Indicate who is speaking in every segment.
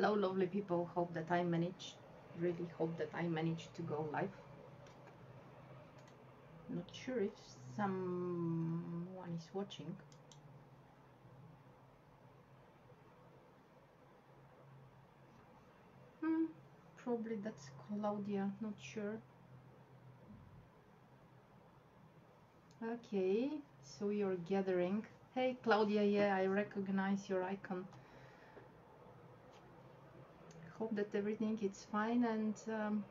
Speaker 1: Hello, lovely people. Hope that I manage. Really hope that I manage to go live. Not sure if someone is watching. Hmm, probably that's Claudia. Not sure. Okay, so you're gathering. Hey, Claudia. Yeah, I recognize your icon hope that everything is fine and um,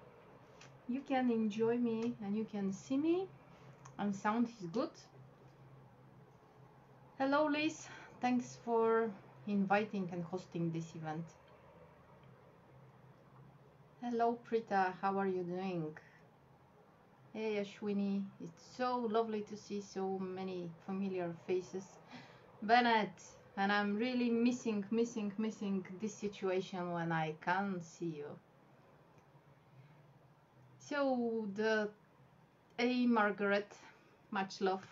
Speaker 1: you can enjoy me and you can see me. And sound is good. Hello Liz. Thanks for inviting and hosting this event. Hello Prita. How are you doing? Hey Ashwini. It's so lovely to see so many familiar faces. Bennett and I'm really missing, missing, missing this situation when I can't see you. So the A Margaret, much love.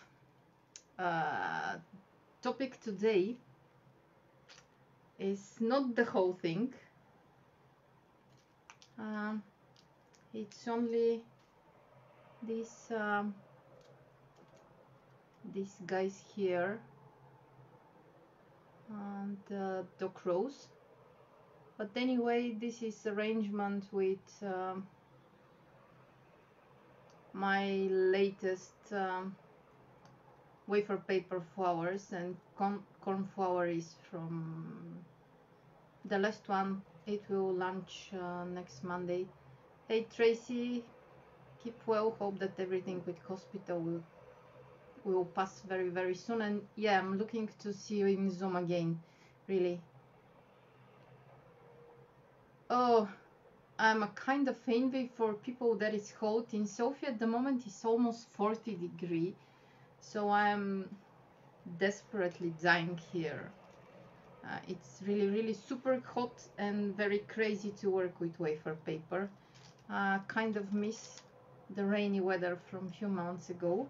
Speaker 1: Uh, topic today is not the whole thing. Um, it's only this um, these guys here and uh, Dog Rose. But anyway, this is arrangement with um, my latest um, wafer paper flowers and corn flower is from the last one. It will launch uh, next Monday. Hey Tracy, keep well. Hope that everything with hospital will will pass very very soon. And yeah i'm looking to see you in zoom again really. Oh i'm a kind of envy for people that is hot in sofia. At the moment it's almost 40 degree. So i'm desperately dying here. Uh, it's really really super hot and very crazy to work with wafer paper. Uh, kind of miss the rainy weather from a few months ago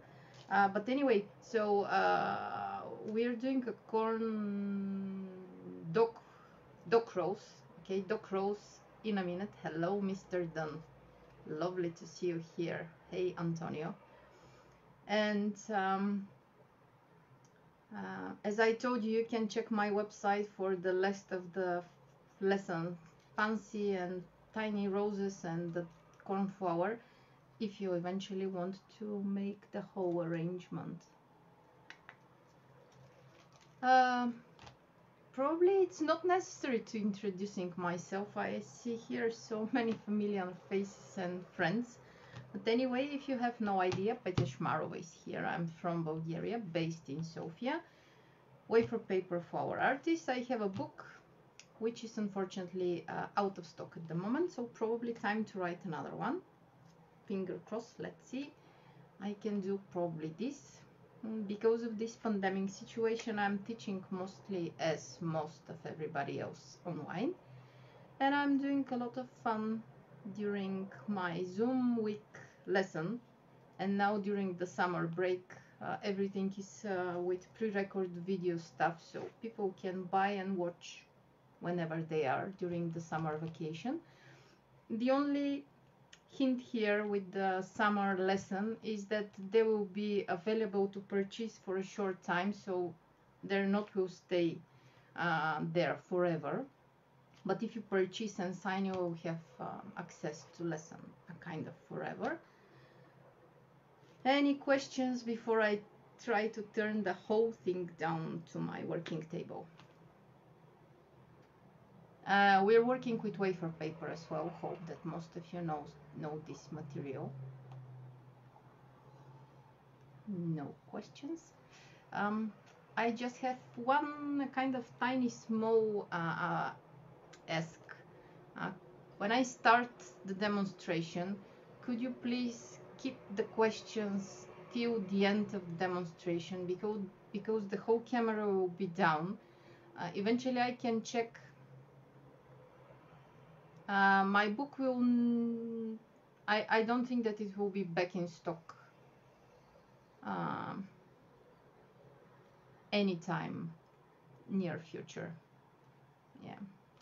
Speaker 1: uh, but anyway, so uh, we're doing a corn dog rose. Okay, dog rose in a minute. Hello, Mr. Dunn. Lovely to see you here. Hey, Antonio. And um, uh, as I told you, you can check my website for the list of the lesson, fancy and tiny roses and the cornflower if you eventually want to make the whole arrangement. Uh, probably it's not necessary to introducing myself. I see here so many familiar faces and friends. But anyway, if you have no idea, Petya Shmarova is here. I'm from Bulgaria, based in Sofia. Wafer paper flower artist. I have a book which is unfortunately uh, out of stock at the moment, so probably time to write another one finger crossed. Let's see. I can do probably this. Mm, because of this pandemic situation I'm teaching mostly as most of everybody else online. And I'm doing a lot of fun during my Zoom week lesson. And now during the summer break uh, everything is uh, with pre-record video stuff so people can buy and watch whenever they are during the summer vacation. The only hint here with the summer lesson is that they will be available to purchase for a short time so they're not will stay uh, there forever. But if you purchase and sign you will have um, access to lesson kind of forever. Any questions before I try to turn the whole thing down to my working table uh, we're working with wafer paper as well. Hope that most of you know know this material. No questions. Um, I just have one kind of tiny small uh, uh, ask. Uh, when I start the demonstration, could you please keep the questions till the end of the demonstration because because the whole camera will be down. Uh, eventually, I can check uh, my book will. I I don't think that it will be back in stock. Um, anytime near future. Yeah.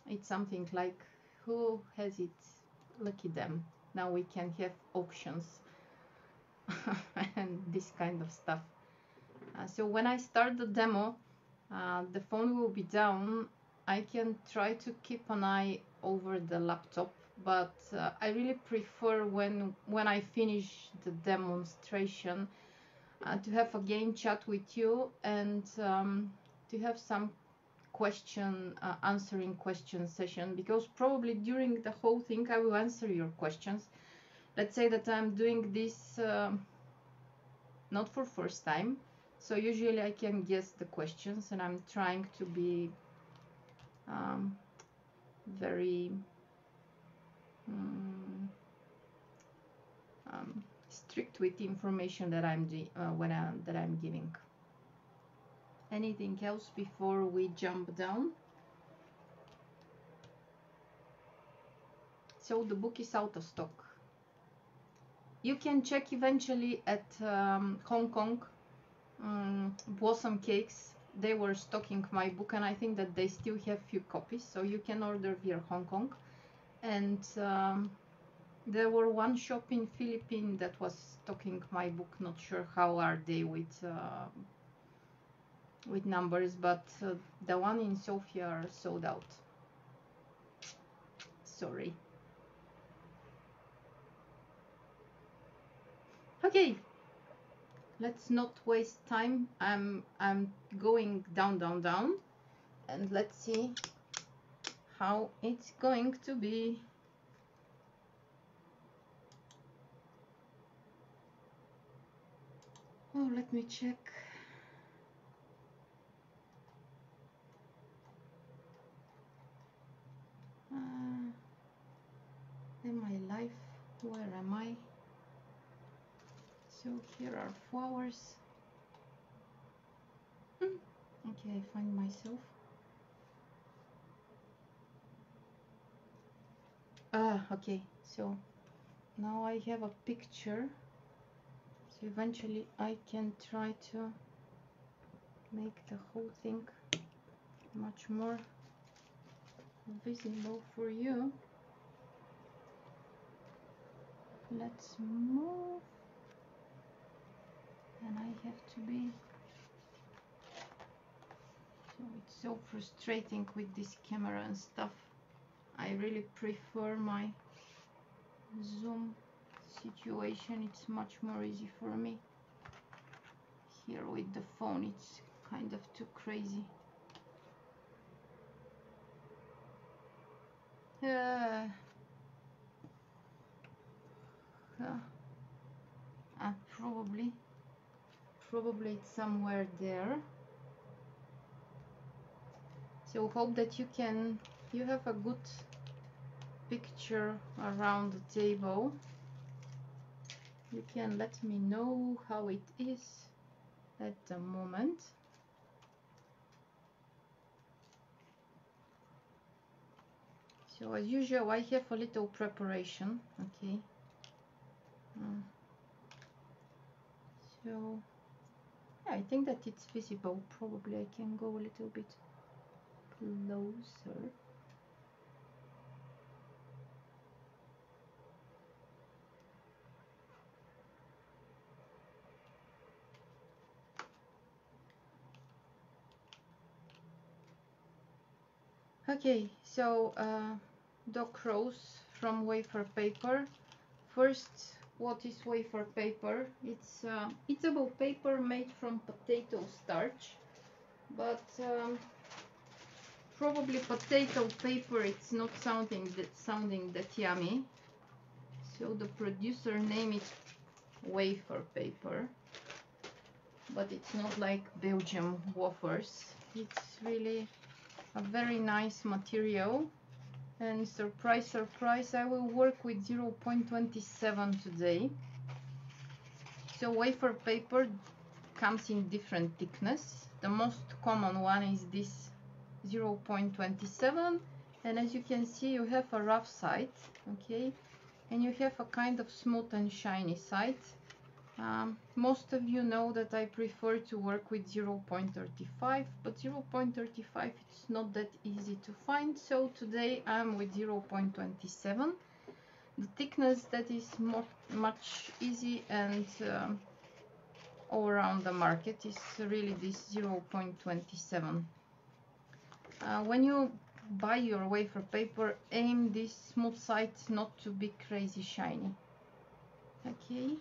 Speaker 1: it's something like who has it lucky them now we can have options and this kind of stuff uh, so when I start the demo uh, the phone will be down I can try to keep an eye over the laptop but uh, I really prefer when when I finish the demonstration uh, to have a game chat with you and um, to have some question uh, answering question session because probably during the whole thing I will answer your questions. Let's say that I'm doing this um, not for first time so usually I can guess the questions and I'm trying to be um, very um, um, strict with the information that I'm uh, when I'm, that I'm giving. Anything else before we jump down? So the book is out of stock. You can check eventually at um, Hong Kong um, Blossom Cakes. They were stocking my book, and I think that they still have few copies, so you can order via Hong Kong. And um, there were one shop in Philippines that was stocking my book. Not sure how are they with uh, with numbers, but uh, the one in Sofia are sold out. Sorry. Okay, let's not waste time. I'm I'm going down, down, down, and let's see how it's going to be. Oh, let me check. Uh, am I live? Where am I? So here are flowers. Hmm. Okay, I find myself. Ah, okay. So now I have a picture. So eventually I can try to make the whole thing much more visible for you. Let's move and I have to be. So it's so frustrating with this camera and stuff. I really prefer my zoom situation. It's much more easy for me. Here with the phone it's kind of too crazy. Uh, uh, uh, probably probably it's somewhere there. So hope that you can you have a good picture around the table. You can let me know how it is at the moment. So as usual I have a little preparation okay? Uh, so I think that it's visible. Probably I can go a little bit closer. Okay, so uh, Dog Rose from Wafer Paper. First what is wafer paper. It's uh, eatable paper made from potato starch but um, probably potato paper it's not sounding that sounding that yummy. So the producer name is wafer paper but it's not like Belgium wafers. It's really a very nice material and surprise surprise I will work with 0.27 today. So wafer paper comes in different thickness. The most common one is this 0.27 and as you can see you have a rough side okay? And you have a kind of smooth and shiny side Um, most of you know that I prefer to work with 0.35, but 0.35 it's not that easy to find, so today I'm with 0.27. The thickness that is more, much easy and um, all around the market is really this 0.27. Uh, when you buy your wafer paper, aim this smooth side not to be crazy shiny. Okay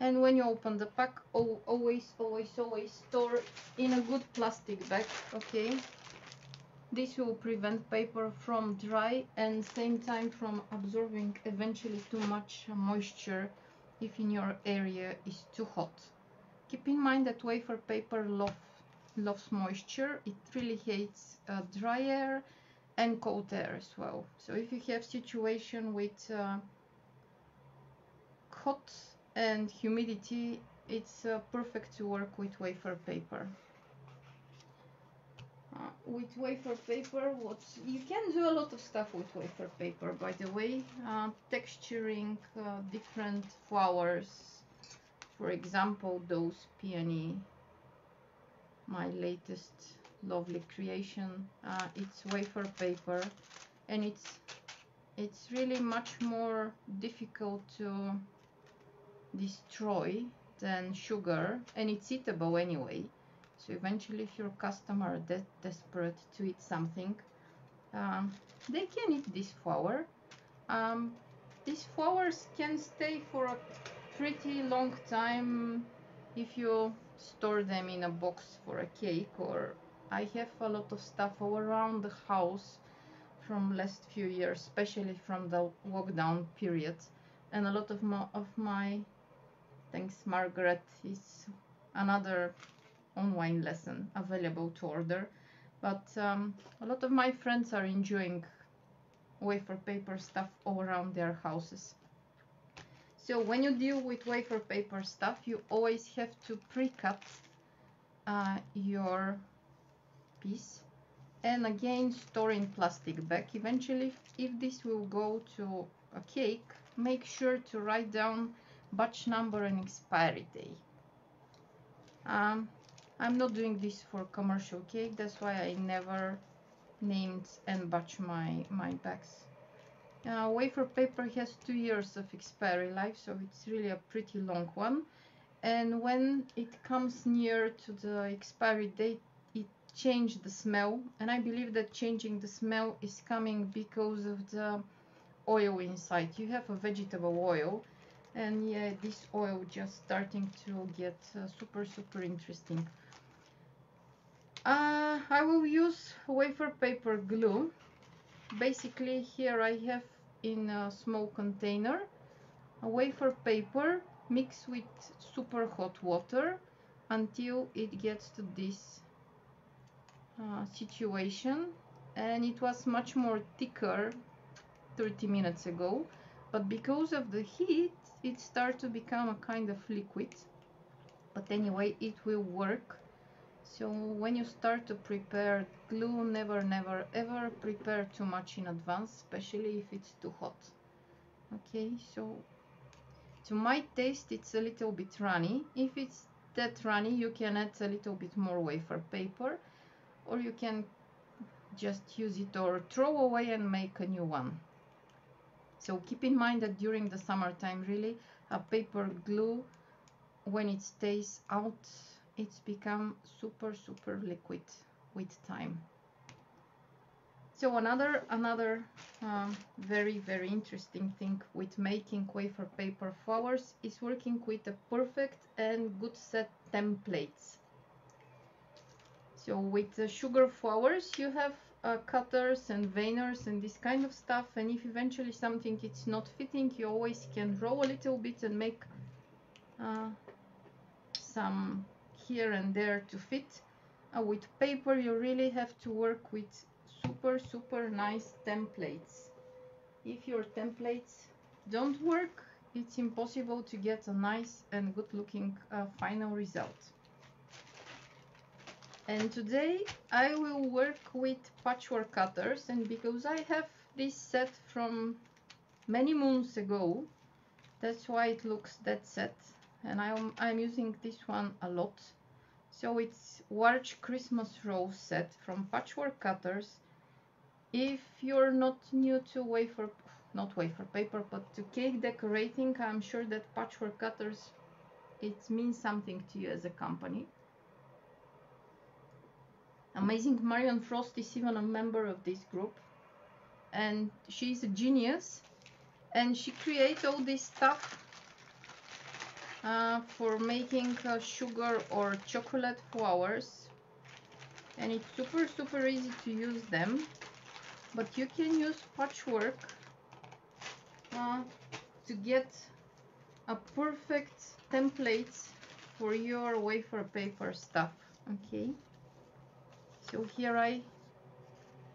Speaker 1: and when you open the pack always always always store in a good plastic bag okay? This will prevent paper from dry and same time from absorbing eventually too much moisture if in your area is too hot. Keep in mind that wafer paper love, loves moisture. It really hates uh, dry air and cold air as well. So if you have situation with uh, hot and humidity it's uh, perfect to work with wafer paper. Uh, with wafer paper what you can do a lot of stuff with wafer paper by the way. Uh, texturing uh, different flowers. For example those peony my latest lovely creation. Uh, it's wafer paper and it's it's really much more difficult to destroy than sugar and it's eatable anyway. So eventually if your customer de desperate to eat something um, they can eat this flower. Um, these flowers can stay for a pretty long time if you store them in a box for a cake or I have a lot of stuff all around the house from last few years especially from the lockdown period and a lot of, of my Thanks, Margaret. It's another online lesson available to order. But um, a lot of my friends are enjoying wafer paper stuff all around their houses. So when you deal with wafer paper stuff, you always have to pre-cut uh, your piece and again store in plastic bag. Eventually, if this will go to a cake, make sure to write down batch number and expiry day. Um, I'm not doing this for commercial cake, that's why I never named and batch my, my bags. Uh, wafer paper has two years of expiry life, so it's really a pretty long one. And when it comes near to the expiry date, it changed the smell. And I believe that changing the smell is coming because of the oil inside. You have a vegetable oil and yeah this oil just starting to get uh, super super interesting. Uh, I will use wafer paper glue. Basically here I have in a small container a wafer paper mixed with super hot water until it gets to this uh, situation. And it was much more thicker 30 minutes ago. But because of the heat it start to become a kind of liquid but anyway it will work. So when you start to prepare glue never never ever prepare too much in advance especially if it's too hot. Okay so to my taste it's a little bit runny. If it's that runny you can add a little bit more wafer paper or you can just use it or throw away and make a new one so keep in mind that during the summertime really a paper glue when it stays out it's become super super liquid with time. So another another um, very very interesting thing with making wafer paper flowers is working with a perfect and good set templates. So with the sugar flowers you have uh, cutters and veiners and this kind of stuff and if eventually something it's not fitting you always can roll a little bit and make uh, some here and there to fit. Uh, with paper you really have to work with super super nice templates. If your templates don't work it's impossible to get a nice and good looking uh, final result and today I will work with patchwork cutters and because I have this set from many moons ago that's why it looks that set. And I'm, I'm using this one a lot. So it's Warch Christmas Rose set from Patchwork Cutters. If you're not new to wafer not wafer paper but to cake decorating I'm sure that Patchwork Cutters it means something to you as a company amazing Marion Frost is even a member of this group. And she's a genius. And she creates all this stuff uh, for making uh, sugar or chocolate flowers. And it's super super easy to use them. But you can use patchwork uh, to get a perfect template for your wafer paper stuff. Okay so here I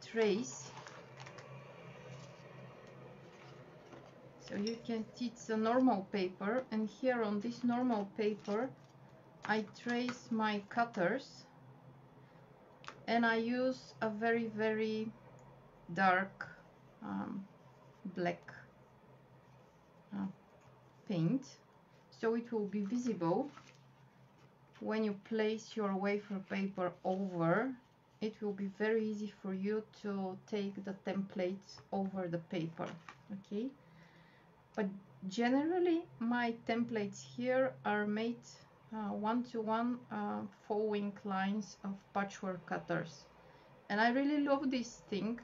Speaker 1: trace. So you can see it's a normal paper and here on this normal paper I trace my cutters and I use a very very dark um, black uh, paint. So it will be visible when you place your wafer paper over it will be very easy for you to take the templates over the paper okay? But generally my templates here are made one-to-one uh, -one, uh, following lines of patchwork cutters. And I really love this thing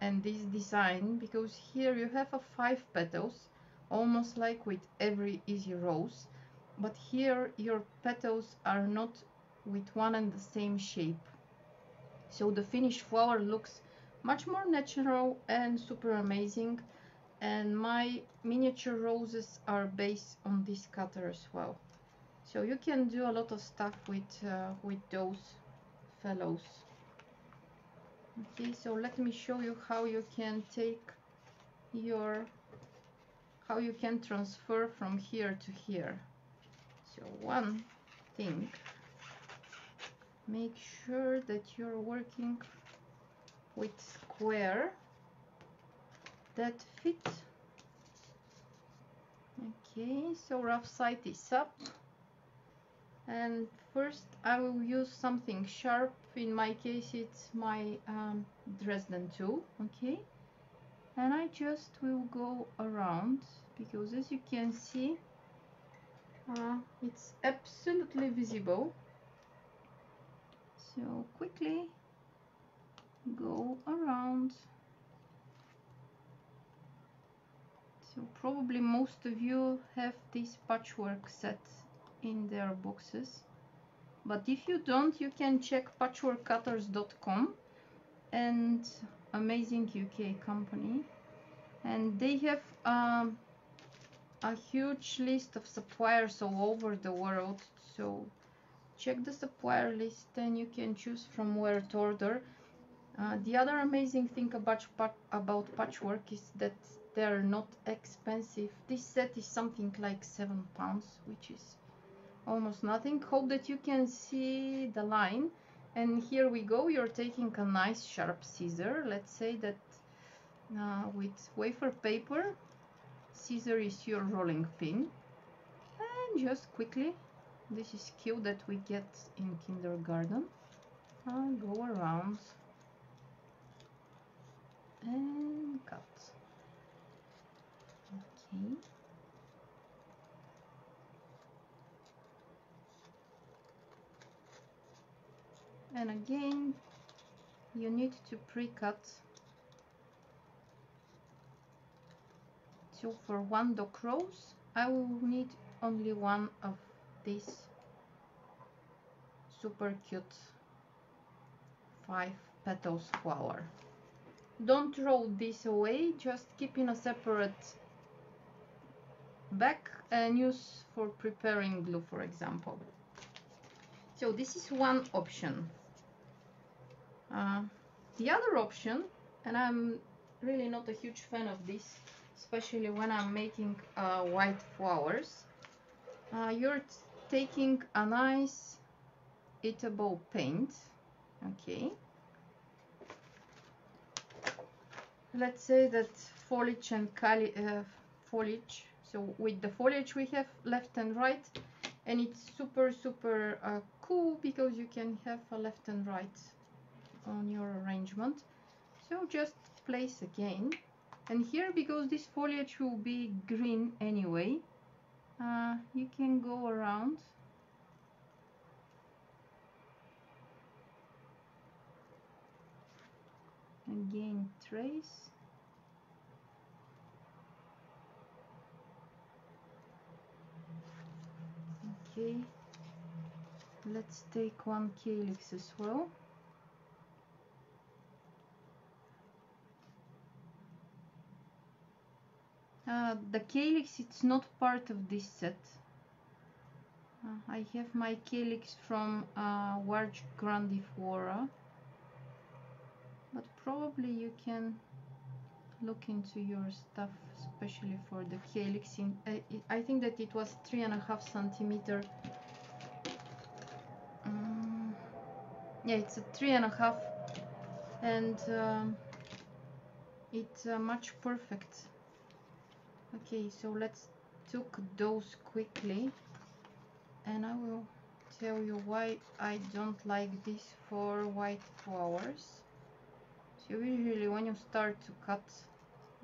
Speaker 1: and this design because here you have a five petals almost like with every easy rose. But here your petals are not with one and the same shape so the finished flower looks much more natural and super amazing. And my miniature roses are based on this cutter as well. So you can do a lot of stuff with uh, with those fellows. Okay so let me show you how you can take your how you can transfer from here to here. So one thing make sure that you're working with square that fit okay so rough side is up. And first I will use something sharp. In my case it's my um, Dresden tool okay? And I just will go around because as you can see uh, it's absolutely visible so quickly go around. So probably most of you have this patchwork set in their boxes. But if you don't you can check patchworkcutters.com and amazing UK company. And they have um, a huge list of suppliers all over the world. So check the supplier list and you can choose from where to order. Uh, the other amazing thing about, about patchwork is that they're not expensive. This set is something like seven pounds which is almost nothing. Hope that you can see the line. And here we go. You're taking a nice sharp scissor. Let's say that uh, with wafer paper scissor is your rolling pin. And just quickly this is cue that we get in kindergarten. Uh, go around and cut. Okay. And again you need to pre-cut so for one dog rose I will need only one of these super cute five petals flower. Don't throw this away just keep in a separate bag and use for preparing glue for example. So this is one option. Uh, the other option and I'm really not a huge fan of this especially when I'm making uh, white flowers uh, you're taking a nice eatable paint. Okay. Let's say that foliage and cali uh, foliage. So with the foliage we have left and right. And it's super super uh, cool because you can have a left and right on your arrangement. So just place again. And here because this foliage will be green anyway uh, you can go around. Again trace. Okay. Let's take one calyx as well uh, the calyx it's not part of this set. Uh, I have my calyx from uh, Grandiflora but probably you can look into your stuff especially for the calyx in, uh, it, I think that it was three and a half centimeter. Um, yeah it's a three and a half and um, it's uh, much perfect okay so let's took those quickly. And I will tell you why I don't like this for white flowers. So usually when you start to cut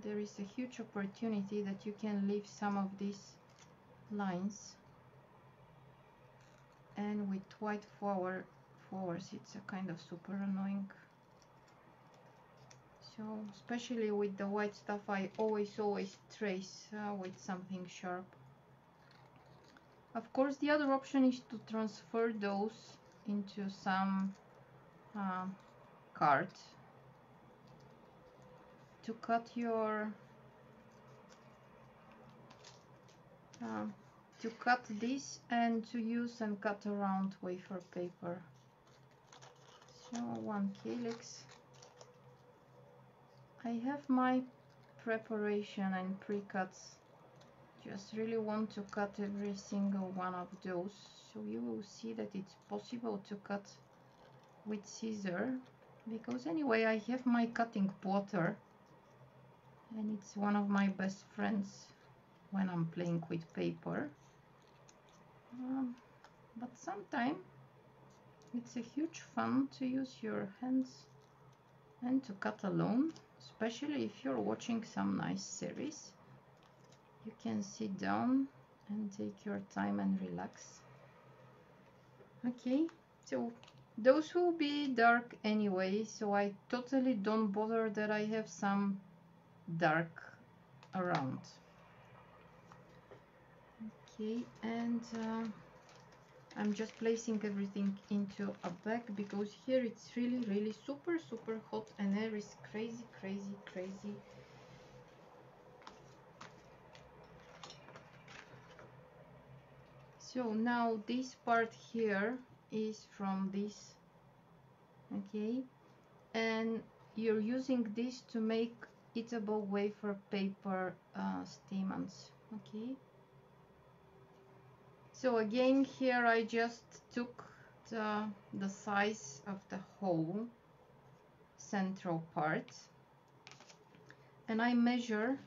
Speaker 1: there is a huge opportunity that you can leave some of these lines. And with white flower flowers it's a kind of super annoying so especially with the white stuff I always always trace uh, with something sharp. Of course the other option is to transfer those into some uh, card to cut your uh, to cut this and to use and cut around wafer paper. So one calyx I have my preparation and pre-cuts. Just really want to cut every single one of those. So you will see that it's possible to cut with scissor. Because anyway I have my cutting plotter and it's one of my best friends when I'm playing with paper. Um, but sometimes it's a huge fun to use your hands and to cut alone especially if you're watching some nice series you can sit down and take your time and relax. Okay so those will be dark anyway so I totally don't bother that I have some dark around. Okay and uh, I'm just placing everything into a bag because here it's really really super super hot and air is crazy crazy crazy. So now this part here is from this okay? And you're using this to make eatable wafer paper uh, stamens okay so again here I just took the, the size of the whole central part. And I measure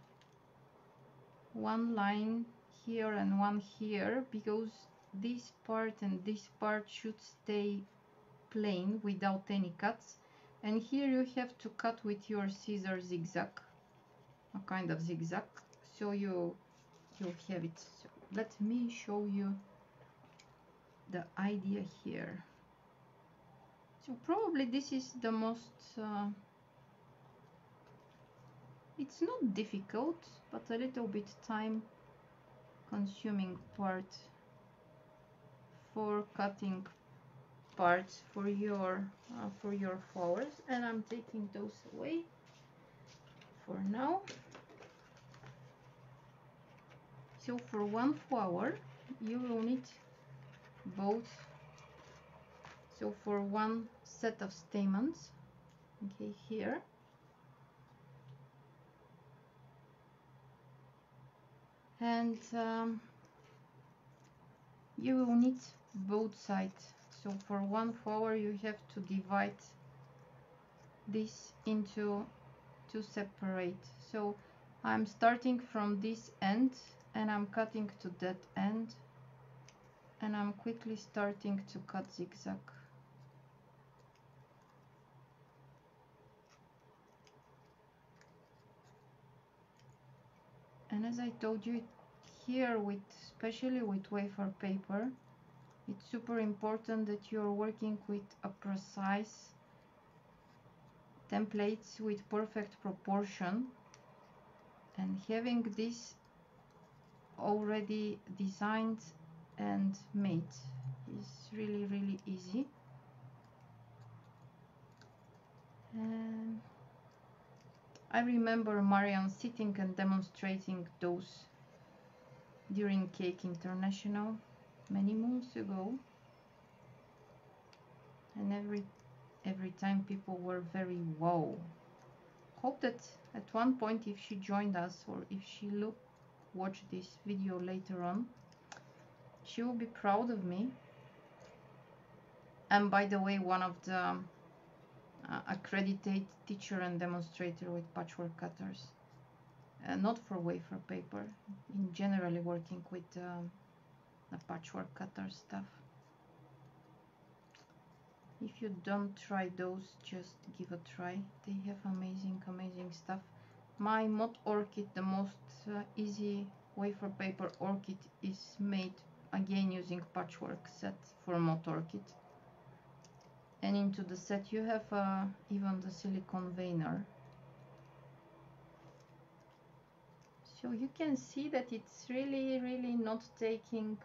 Speaker 1: one line here and one here because this part and this part should stay plain without any cuts. And here you have to cut with your scissor zigzag a kind of zigzag. So you you have it let me show you the idea here. So probably this is the most uh, it's not difficult but a little bit time consuming part for cutting parts for your uh, for your flowers. And I'm taking those away for now so for one flower you will need both. So for one set of stamens okay here. And um, you will need both sides. So for one flower you have to divide this into two separate. So I'm starting from this end and I'm cutting to that end. And I'm quickly starting to cut zigzag. And as I told you here with especially with wafer paper it's super important that you're working with a precise templates with perfect proportion. And having this already designed and made. It's really really easy. And I remember Marion sitting and demonstrating those during Cake International many months ago. And every every time people were very wow hope that at one point if she joined us or if she look watch this video later on. She will be proud of me. And by the way one of the uh, accredited teacher and demonstrator with patchwork cutters. Uh, not for wafer paper in generally working with um, the patchwork cutter stuff. If you don't try those just give a try. They have amazing amazing stuff my moth orchid the most uh, easy wafer paper orchid is made again using patchwork set for moth orchid. And into the set you have uh, even the silicone veiner. So you can see that it's really really not taking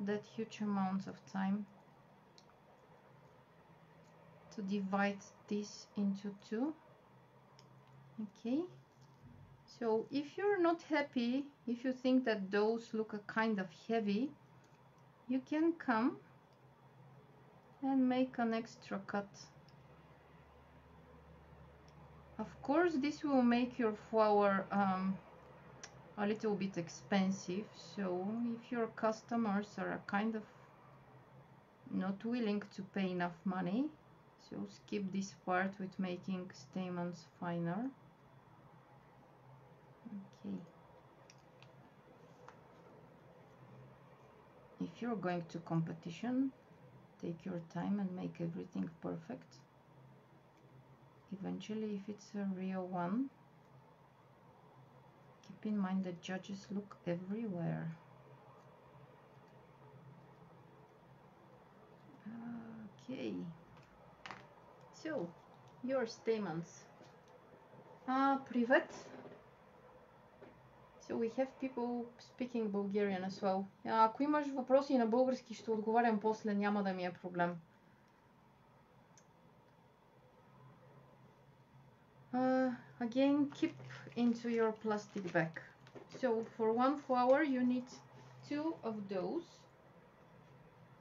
Speaker 1: that huge amount of time to divide this into two. Okay so if you're not happy if you think that those look a kind of heavy you can come and make an extra cut. Of course this will make your flower um, a little bit expensive. So if your customers are kind of not willing to pay enough money so skip this part with making stamens finer okay if you're going to competition take your time and make everything perfect. Eventually if it's a real one keep in mind that judges look everywhere. Okay. So, your stamens. Uh, privet. So we have people speaking Bulgarian as well. Ако имаш въпроси на български, ще отговарям после, няма да ми е проблем. Uh, again, keep into your plastic bag. So for one flower, you need two of those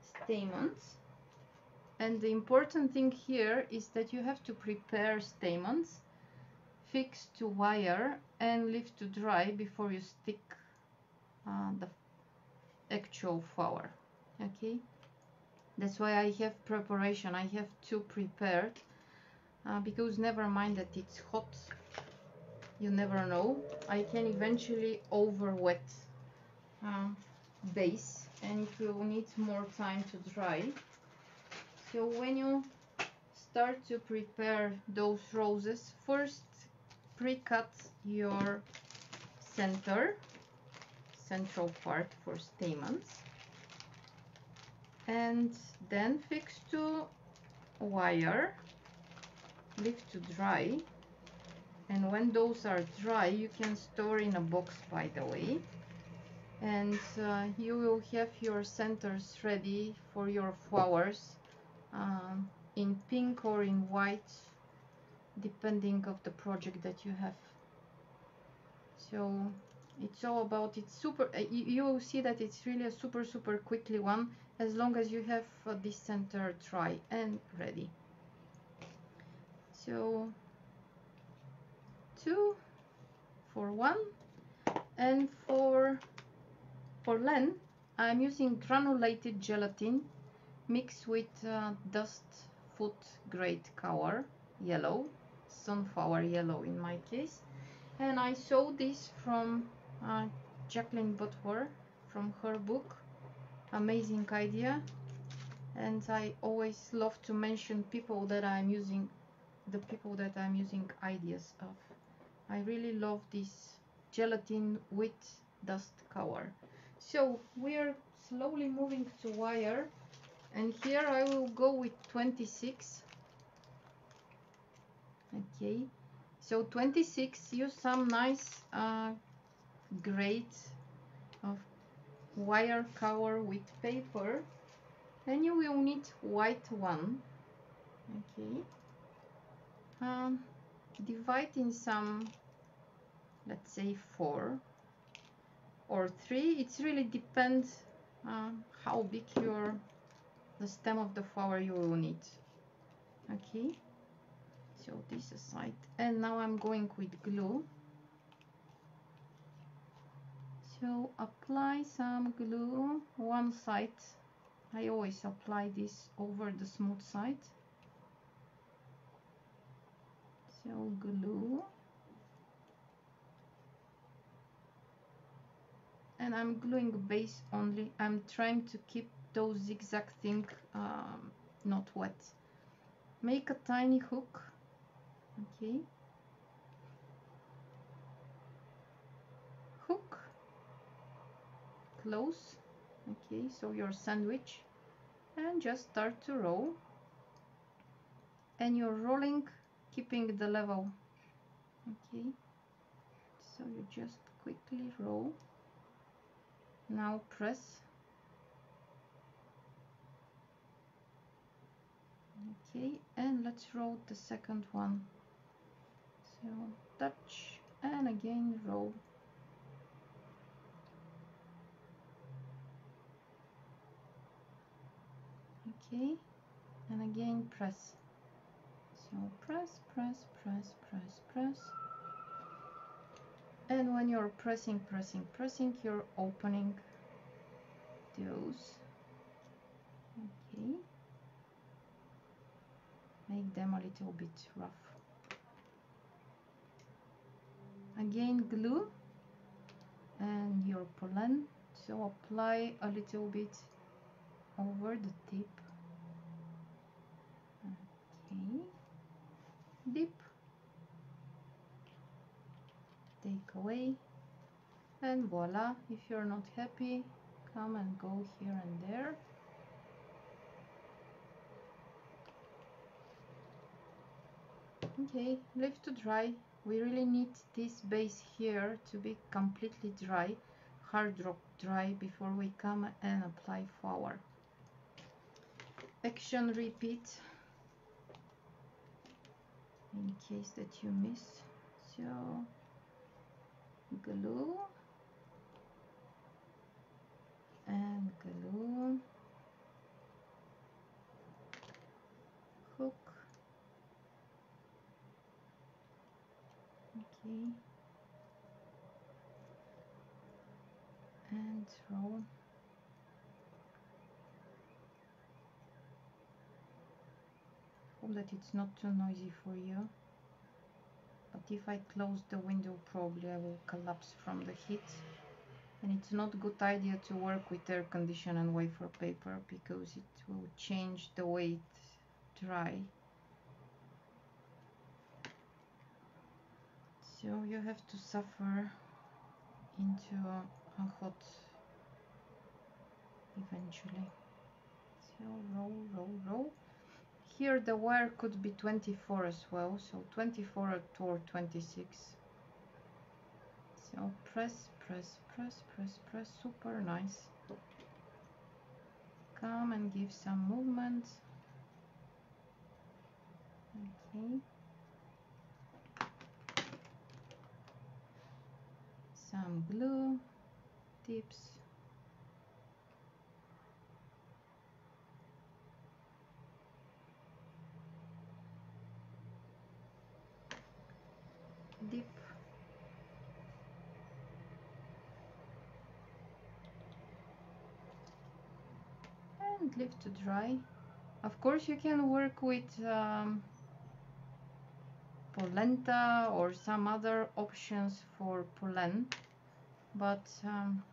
Speaker 1: stamens and the important thing here is that you have to prepare stamens fix to wire and leave to dry before you stick uh, the actual flower okay? That's why I have preparation. I have two prepared uh, because never mind that it's hot. You never know. I can eventually over wet uh, base and it will need more time to dry. So when you start to prepare those roses first pre-cut your center central part for stamens. And then fix to wire leave to dry. And when those are dry you can store in a box by the way. And uh, you will have your centers ready for your flowers um, in pink or in white depending of the project that you have so it's all about it's super uh, you, you, see that it's really a super super quickly one as long as you have uh, this center try and ready. So two for one and for for Len I'm using granulated gelatin mixed with uh, dust foot grade color yellow sunflower yellow in my case and I saw this from uh, Jacqueline Butler from her book amazing idea. And I always love to mention people that I'm using the people that I'm using ideas of. I really love this gelatin with dust cover. So we're slowly moving to wire. And here I will go with 26 okay so 26 use some nice uh, of wire cover with paper. Then you will need white one. Okay. Um, divide in some let's say four or three. It really depends uh, how big your the stem of the flower you will need. Okay so this aside and now I'm going with glue. So apply some glue. One side. I always apply this over the smooth side. So glue. And I'm gluing base only. I'm trying to keep those zigzag thing um, not wet. Make a tiny hook okay. Hook. Close. Okay so your sandwich. And just start to roll. And you're rolling keeping the level. Okay. So you just quickly roll. Now press. Okay and let's roll the second one touch and again roll. Okay and again press. So press press press press press. And when you're pressing pressing pressing you're opening those. Okay. Make them a little bit rough again glue and your pollen. So apply a little bit over the tip. Okay. Dip. Take away. And voila if you're not happy come and go here and there. Okay leave to dry we really need this base here to be completely dry hard rock dry before we come and apply flower. Action repeat. In case that you miss so glue. And glue hook and roll. Hope that it's not too noisy for you. But if I close the window probably I will collapse from the heat. And it's not good idea to work with air condition and wafer paper because it will change the way it dry so you have to suffer into a, a hot eventually. So roll roll roll. Here the wire could be 24 as well so 24 or 26 so press press press press press super nice. Come and give some movement. Okay some glue tips. Dip. And leave to dry. Of course you can work with um, polenta or some other options for pollen but um,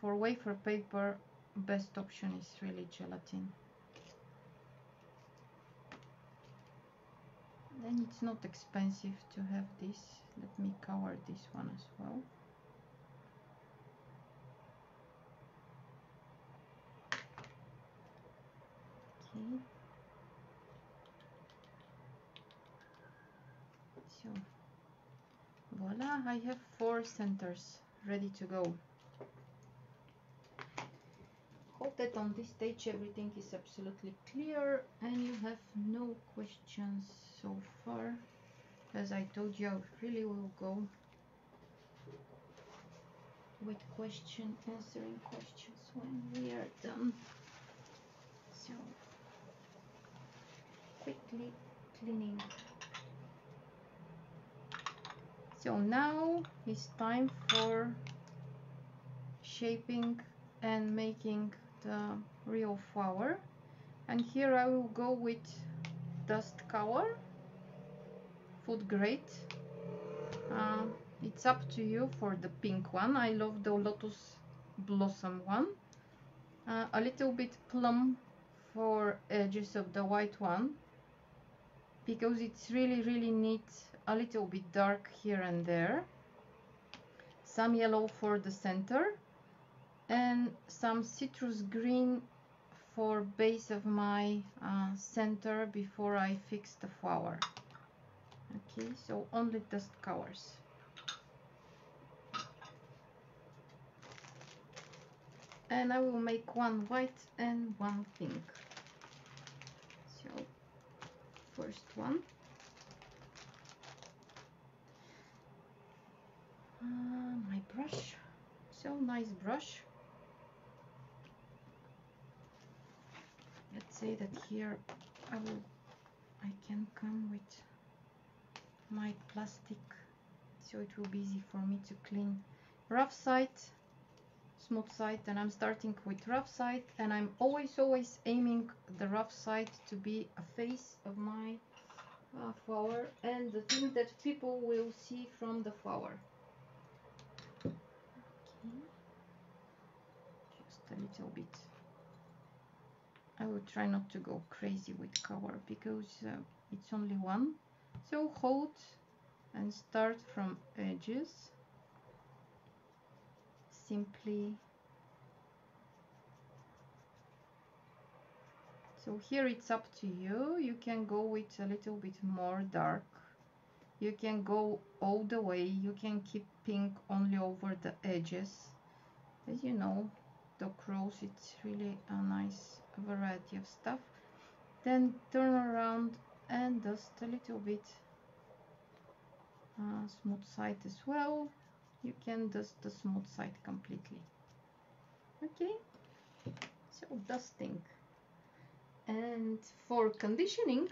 Speaker 1: for wafer paper best option is really gelatin. Then it's not expensive to have this. Let me cover this one as well. Okay. So, voila, I have four centers ready to go. Hope that on this stage everything is absolutely clear and you have no questions so far. As I told you, I really will go with question answering questions when we are done. So quickly cleaning. So now it's time for shaping and making the real flower. And here I will go with dust color. Food grade. Uh, it's up to you for the pink one. I love the lotus blossom one. Uh, a little bit plum for edges of the white one because it's really really neat a little bit dark here and there. Some yellow for the center and some citrus green for base of my uh, center before I fix the flower. Okay so only dust colors. And I will make one white and one pink. So first one my brush. So nice brush. Let's say that here I will I can come with my plastic. So it will be easy for me to clean rough side smooth side and I'm starting with rough side and I'm always always aiming the rough side to be a face of my uh, flower and the thing that people will see from the flower okay. just a little bit. I will try not to go crazy with color because uh, it's only one. So hold and start from edges. Simply. So here it's up to you. You can go with a little bit more dark. You can go all the way. You can keep pink only over the edges. As you know the crows it's really a nice variety of stuff. Then turn around and dust a little bit. Uh, smooth side as well. You can dust the smooth side completely. Okay. So dusting. And for conditioning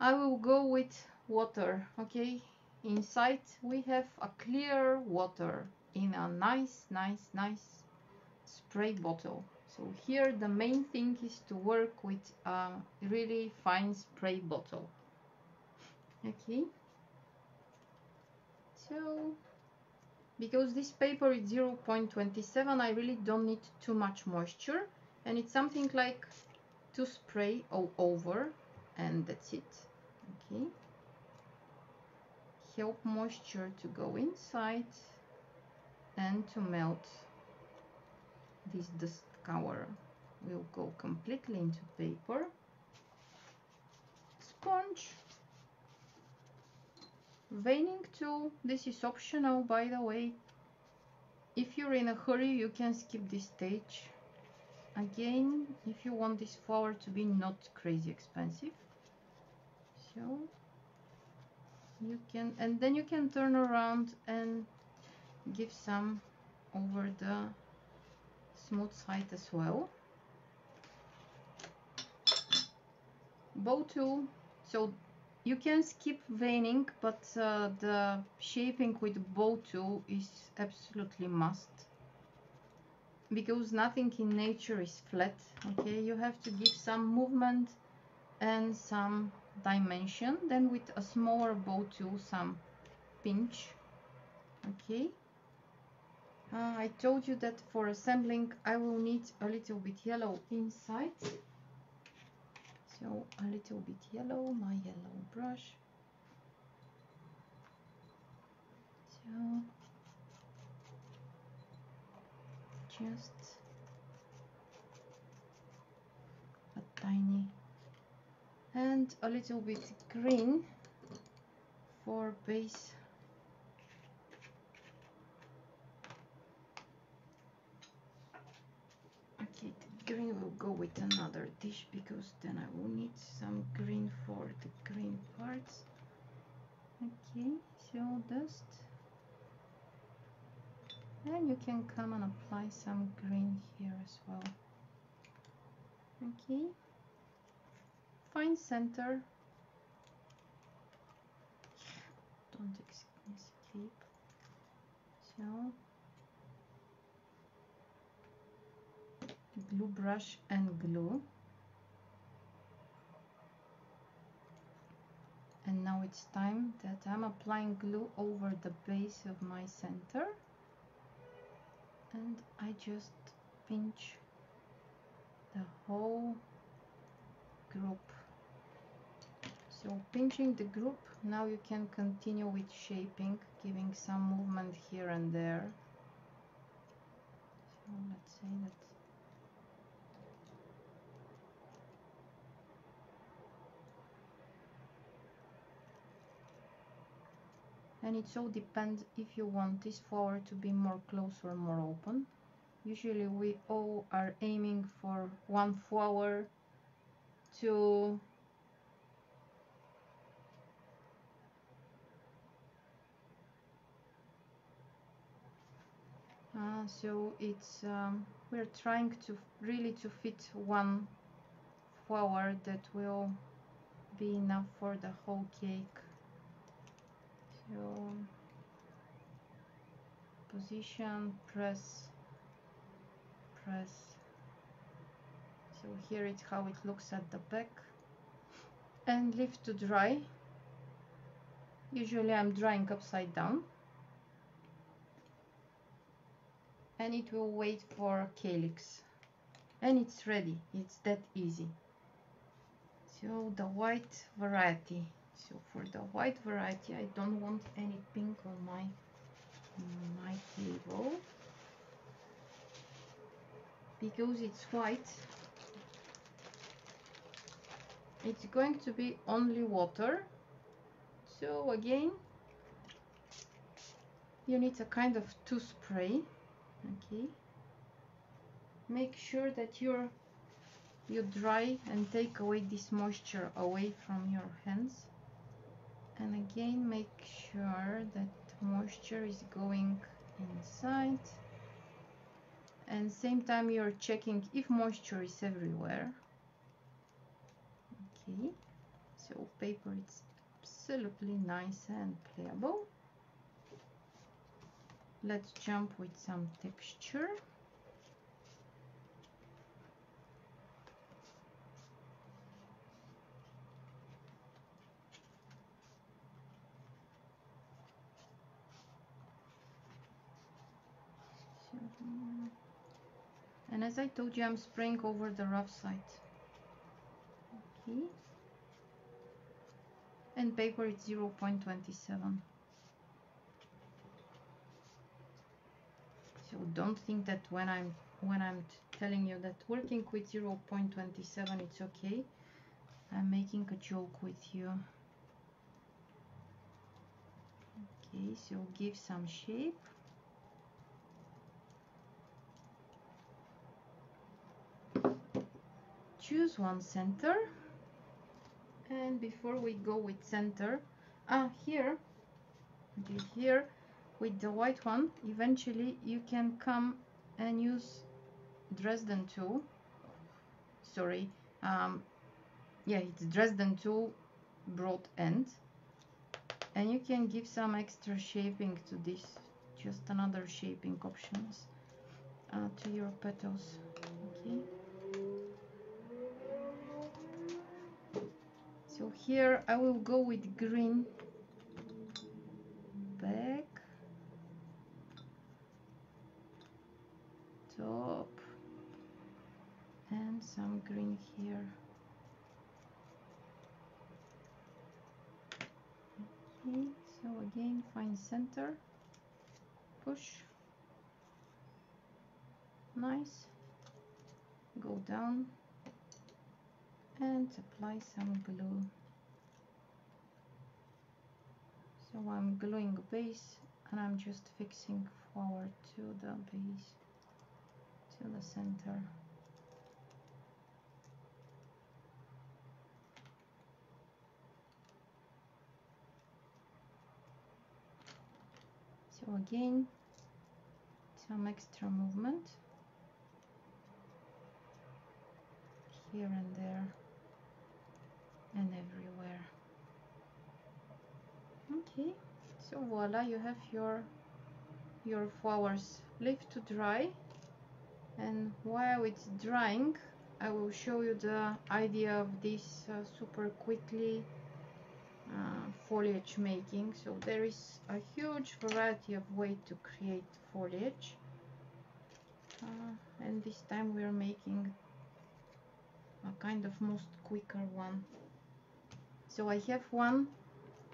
Speaker 1: I will go with water okay? Inside we have a clear water in a nice nice nice spray bottle. So here the main thing is to work with a really fine spray bottle. Okay. So because this paper is 0.27 I really don't need too much moisture and it's something like to spray all over and that's it. Okay. Help moisture to go inside and to melt this dust cover. Will go completely into paper. Sponge. Veining tool. This is optional by the way. If you're in a hurry you can skip this stage. Again if you want this flower to be not crazy expensive. So you can and then you can turn around and give some over the smooth side as well. Ball tool so you can skip veining but uh, the shaping with ball tool is absolutely must. Because nothing in nature is flat okay? You have to give some movement and some dimension then with a smaller ball tool some pinch okay Uh, I told you that for assembling I will need a little bit yellow inside. So a little bit yellow, my yellow brush. So just a tiny and a little bit green for base okay the green will go with another dish because then I will need some green for the green parts. Okay so dust. And you can come and apply some green here as well. Okay. Find center. Don't escape. So glue brush and glue. And now it's time that I'm applying glue over the base of my center. And I just pinch the whole group. So pinching the group now you can continue with shaping giving some movement here and there. So let's say that and it all depends if you want this flower to be more close or more open. Usually we all are aiming for one flower to uh, so it's um, we're trying to really to fit one flower that will be enough for the whole cake so position press press. So here it's how it looks at the back. And leave to dry. Usually I'm drying upside down. And it will wait for calyx. And it's ready. It's that easy. So the white variety so for the white variety I don't want any pink on my my table. Because it's white it's going to be only water. So again you need a kind of two spray okay? Make sure that you're you dry and take away this moisture away from your hands and again make sure that moisture is going inside. And same time you're checking if moisture is everywhere. Okay. So paper is absolutely nice and pliable let's jump with some texture and as I told you I'm spraying over the rough side okay. And paper is 0.27 so don't think that when I'm when I'm telling you that working with 0.27 it's okay. I'm making a joke with you. Okay so give some shape choose one center. And before we go with center ah here okay, here with the white one eventually you can come and use Dresden tool. Sorry um, yeah it's Dresden tool broad end. And you can give some extra shaping to this just another shaping options uh, to your petals okay so here I will go with green back top. And some green here. Okay so again find center. Push. Nice. Go down and apply some glue. So I'm gluing base and I'm just fixing forward to the base to the center. So again some extra movement here and there and everywhere. Okay so voila you have your your flowers left to dry. And while it's drying I will show you the idea of this uh, super quickly uh, foliage making. So there is a huge variety of way to create foliage. Uh, and this time we are making a kind of most quicker one so I have one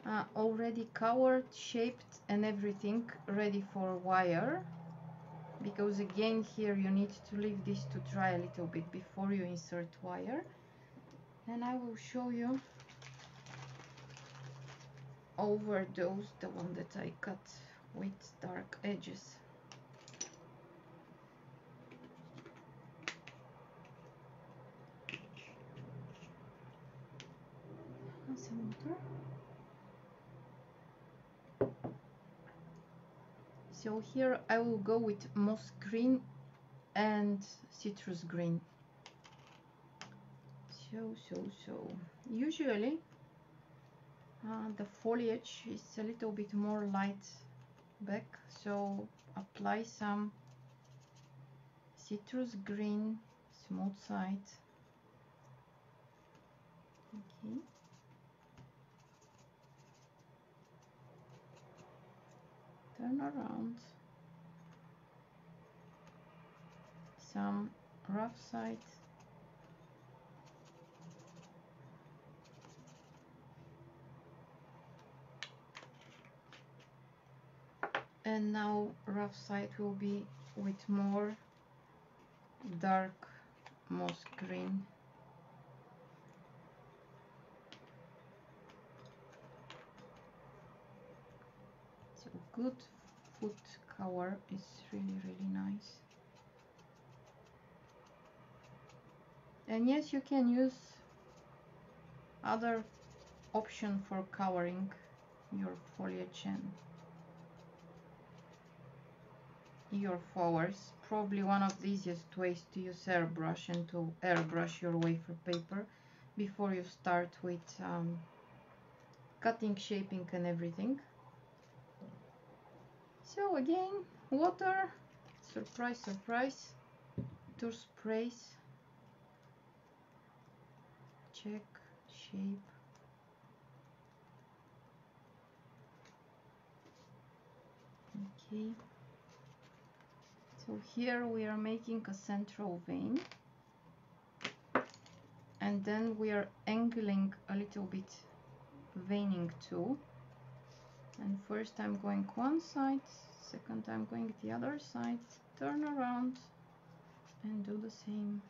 Speaker 1: uh, already covered shaped and everything ready for wire. Because again here you need to leave this to dry a little bit before you insert wire. And I will show you over those the one that I cut with dark edges water so here I will go with moss green and citrus green. So so so. Usually uh, the foliage is a little bit more light back so apply some citrus green smooth side. Okay turn around. Some rough side and now rough side will be with more dark moss green so good foot cover is really really nice. And yes you can use other option for covering your foliage and your flowers. Probably one of the easiest ways to use airbrush and to airbrush your wafer paper before you start with um, cutting shaping and everything so again water. Surprise surprise. Two sprays. Check shape. Okay. So here we are making a central vein. And then we are angling a little bit veining too and first I'm going one side second I'm going the other side. Turn around and do the same.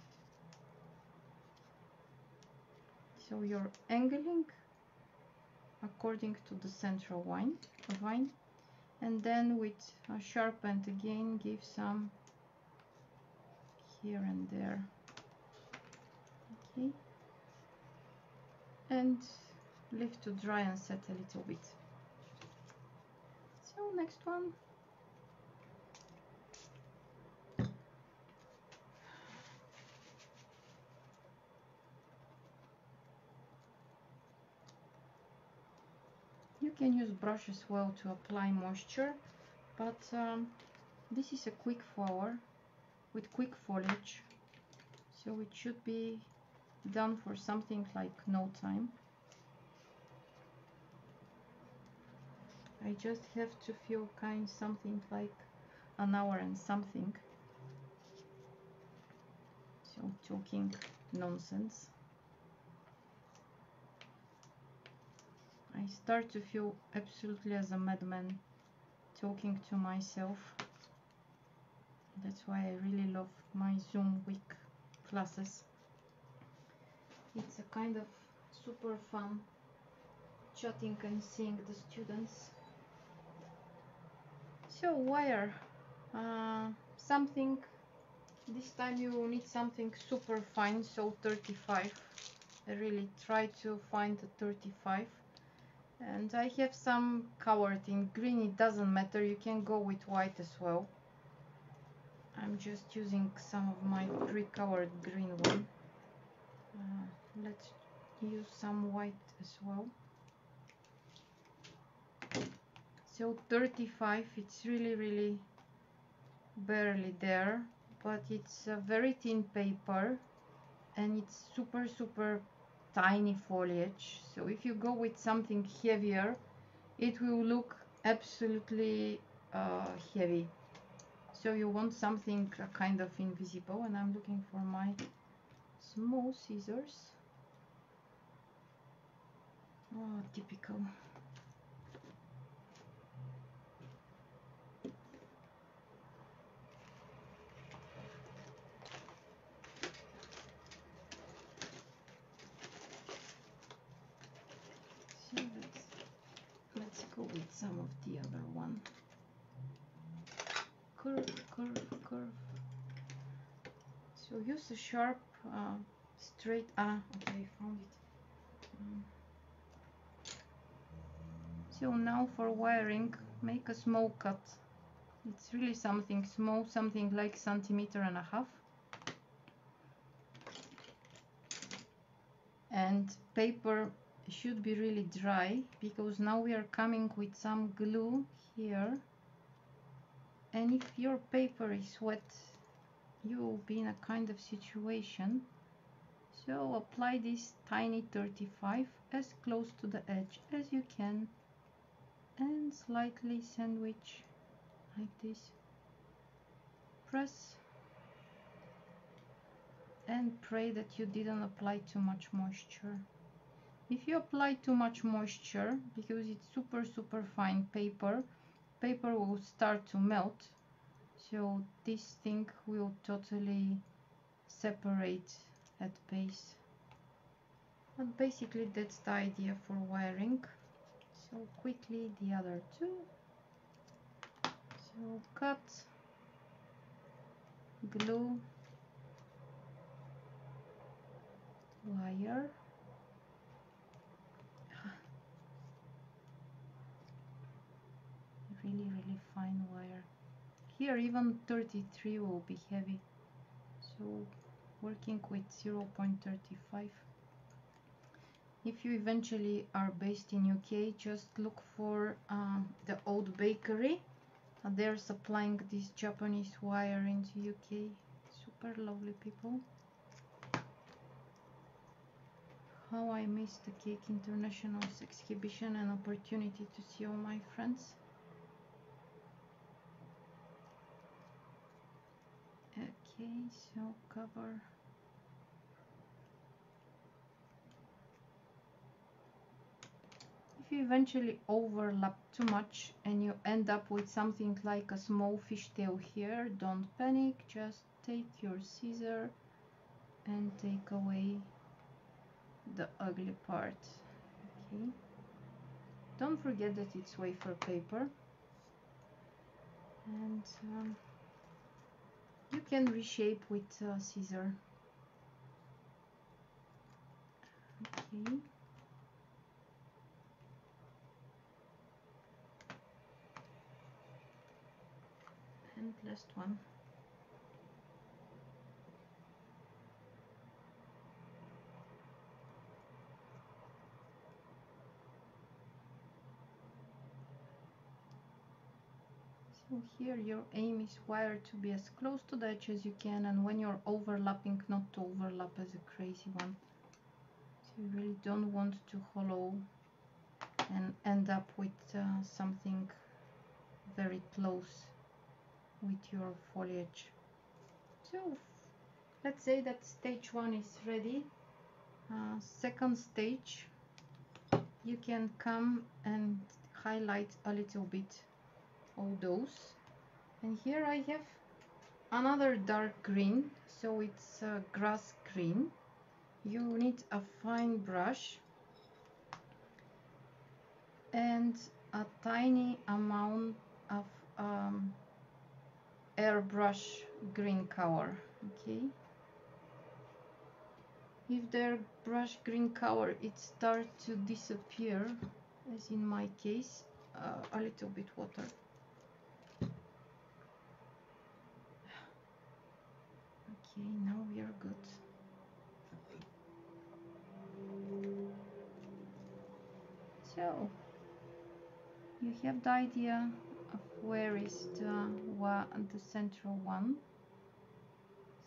Speaker 1: So you're angling according to the central vein and then with a sharp end again give some here and there. Okay. And leave to dry and set a little bit so next one. You can use brush as well to apply moisture but um, this is a quick flower with quick foliage. So it should be done for something like no time I just have to feel kind something like an hour and something so talking nonsense I start to feel absolutely as a madman talking to myself. That's why I really love my Zoom week classes. It's a kind of super fun chatting and seeing the students. So wire, uh, something, this time you need something super fine, so 35. I really try to find a 35 and I have some colored in green it doesn't matter you can go with white as well. I'm just using some of my pre-colored green one. Uh, let's use some white as well so 35 it's really really barely there but it's a very thin paper and it's super super tiny foliage. So if you go with something heavier it will look absolutely uh, heavy. So you want something uh, kind of invisible and I'm looking for my small scissors. Oh typical go with some of the other one. Curve, curve, curve. So use a sharp, uh, straight, ah, okay, I found it. Um, so now for wiring, make a small cut. It's really something small, something like centimeter and a half. And paper should be really dry because now we are coming with some glue here. And if your paper is wet you will be in a kind of situation. So apply this tiny 35 as close to the edge as you can. And slightly sandwich like this. Press. And pray that you didn't apply too much moisture if you apply too much moisture because it's super super fine paper paper will start to melt. So this thing will totally separate at base. But basically that's the idea for wiring. So quickly the other two. So cut glue wire really really fine wire here even 33 will be heavy. So working with 0.35 if you eventually are based in UK just look for um, the old bakery. Uh, they're supplying this Japanese wire into UK super lovely people. How I missed the Cake International exhibition and opportunity to see all my friends okay so cover. If you eventually overlap too much and you end up with something like a small fishtail here don't panic. Just take your scissor and take away the ugly part. Okay. Don't forget that it's wafer paper. And um, you can reshape with uh, scissor. Okay. And last one here your aim is wire to be as close to the edge as you can and when you're overlapping not to overlap as a crazy one. So you really don't want to hollow and end up with uh, something very close with your foliage. So let's say that stage one is ready. Uh, second stage you can come and highlight a little bit all those. And here I have another dark green. So it's grass green. You need a fine brush and a tiny amount of um, airbrush green color okay? If their brush green color it starts to disappear as in my case uh, a little bit water okay now we are good. So you have the idea of where is the the central one.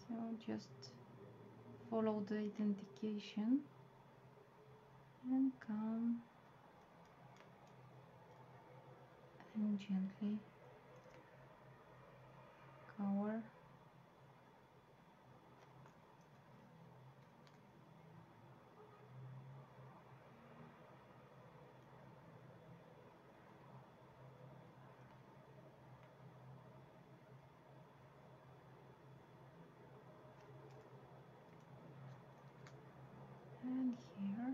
Speaker 1: So just follow the identification. And come. And gently cover and here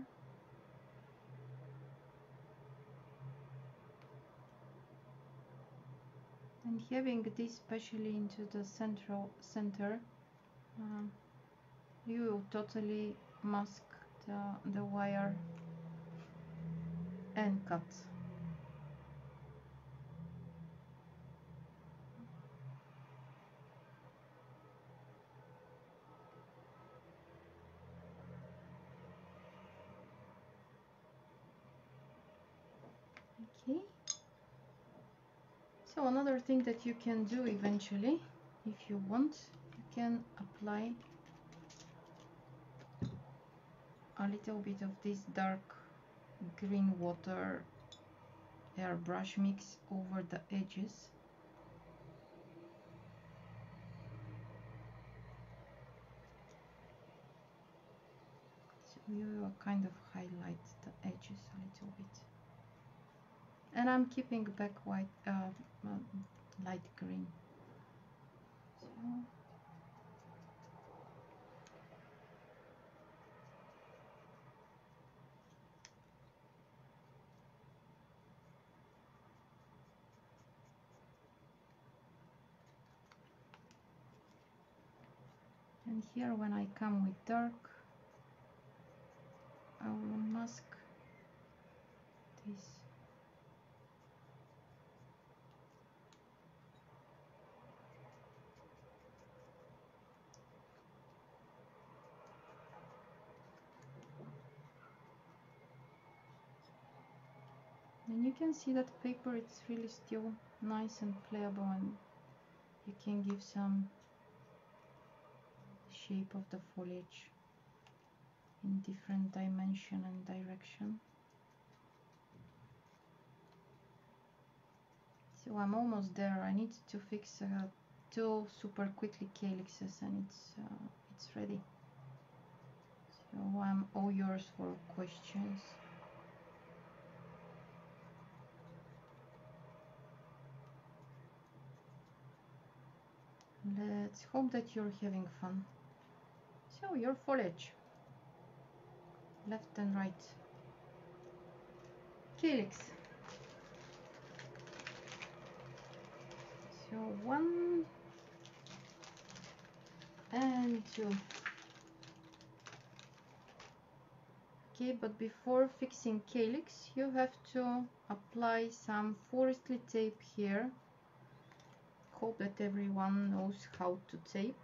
Speaker 1: and having this especially into the central center um, you will totally mask the, the wire and cut okay another thing that you can do eventually if you want you can apply a little bit of this dark green water airbrush mix over the edges. So you will kind of highlight the edges a little bit and I'm keeping back white uh, light green. So and here when I come with dark I will mask this can see that paper it's really still nice and playable and you can give some shape of the foliage in different dimension and direction. So I'm almost there. I need to fix uh, two super quickly calyxes and it's uh, it's ready. So I'm all yours for questions Let's hope that you're having fun. So, your foliage, left and right. Calyx. So, one and two. Okay, but before fixing calyx, you have to apply some forestry tape here hope that everyone knows how to tape.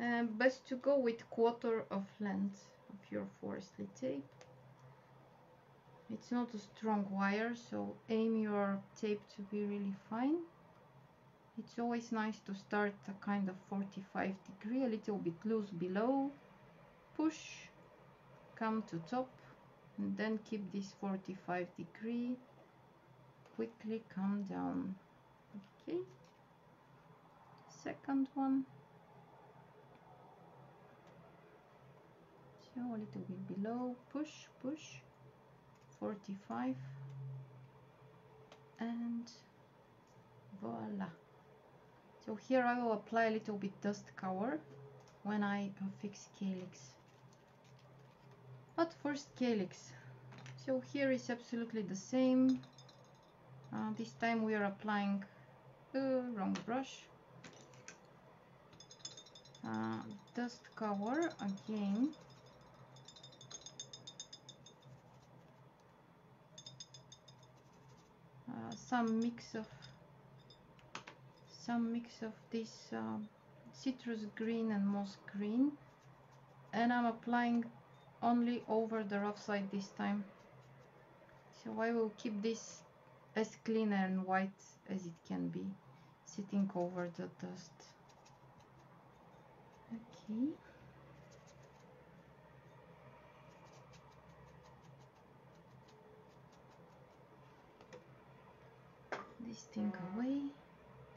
Speaker 1: Uh, best to go with quarter of length of your forestry tape. It's not a strong wire, so aim your tape to be really fine. It's always nice to start a kind of 45 degree, a little bit loose below, push, come to top, and then keep this 45 degree, quickly come down. Okay second one. So a little bit below. Push push. 45 and voila. So here I will apply a little bit dust cover when I fix calyx. But first calyx. So here is absolutely the same. Uh, this time we are applying the wrong brush uh, dust cover again. Uh, some mix of some mix of this uh, citrus green and moss green. And I'm applying only over the rough side this time. So I will keep this as clean and white as it can be sitting over the dust this thing away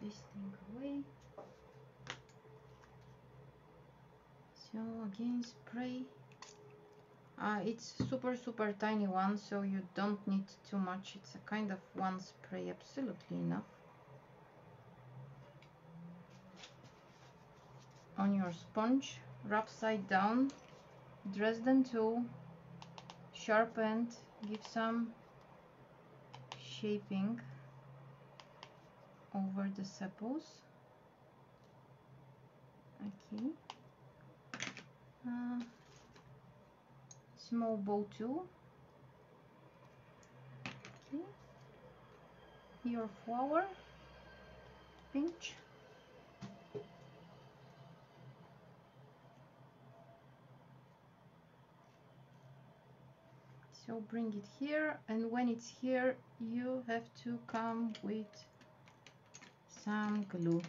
Speaker 1: this thing away. So again spray. Uh, it's super super tiny one so you don't need too much. It's a kind of one spray absolutely enough on your sponge rub side down Dresden tool sharp end give some shaping over the sepals. Okay. Uh, small ball tool. okay. Your flower pinch so bring it here and when it's here you have to come with some glue.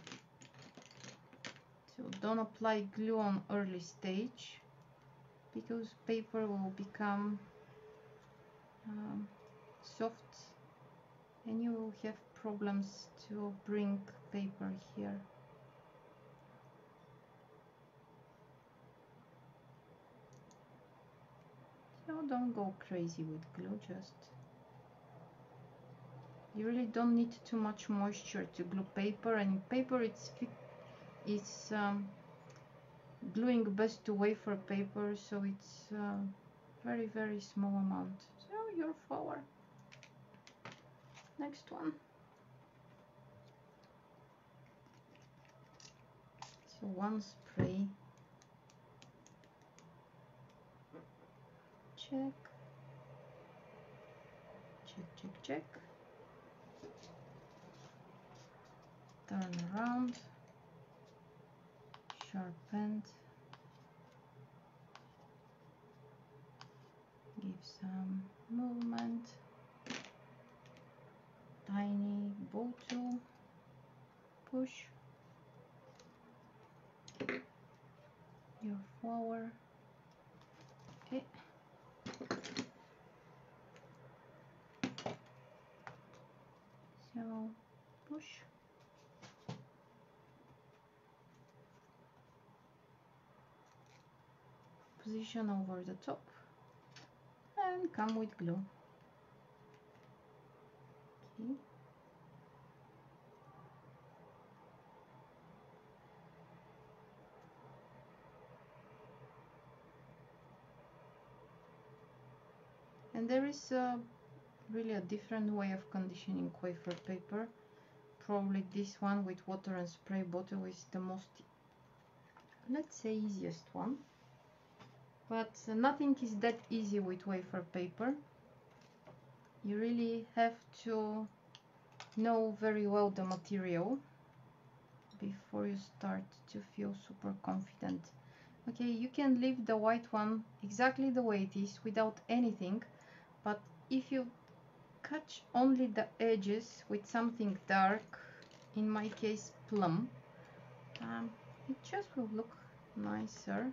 Speaker 1: So don't apply glue on early stage because paper will become um, soft and you will have problems to bring paper here so don't go crazy with glue just you really don't need too much moisture to glue paper and paper it's it's um, gluing best to wafer paper so it's uh, very very small amount. So your flower next one. So one spray check. Check check check. Turn around. Sharpened. Give some movement. Tiny ball tool. Push. Your flower okay so push over the top and come with glue. Okay. And there is uh, really a different way of conditioning wafer paper. Probably this one with water and spray bottle is the most let's say easiest one but nothing is that easy with wafer paper. You really have to know very well the material before you start to feel super confident. Okay you can leave the white one exactly the way it is without anything but if you cut only the edges with something dark in my case plum um, it just will look nicer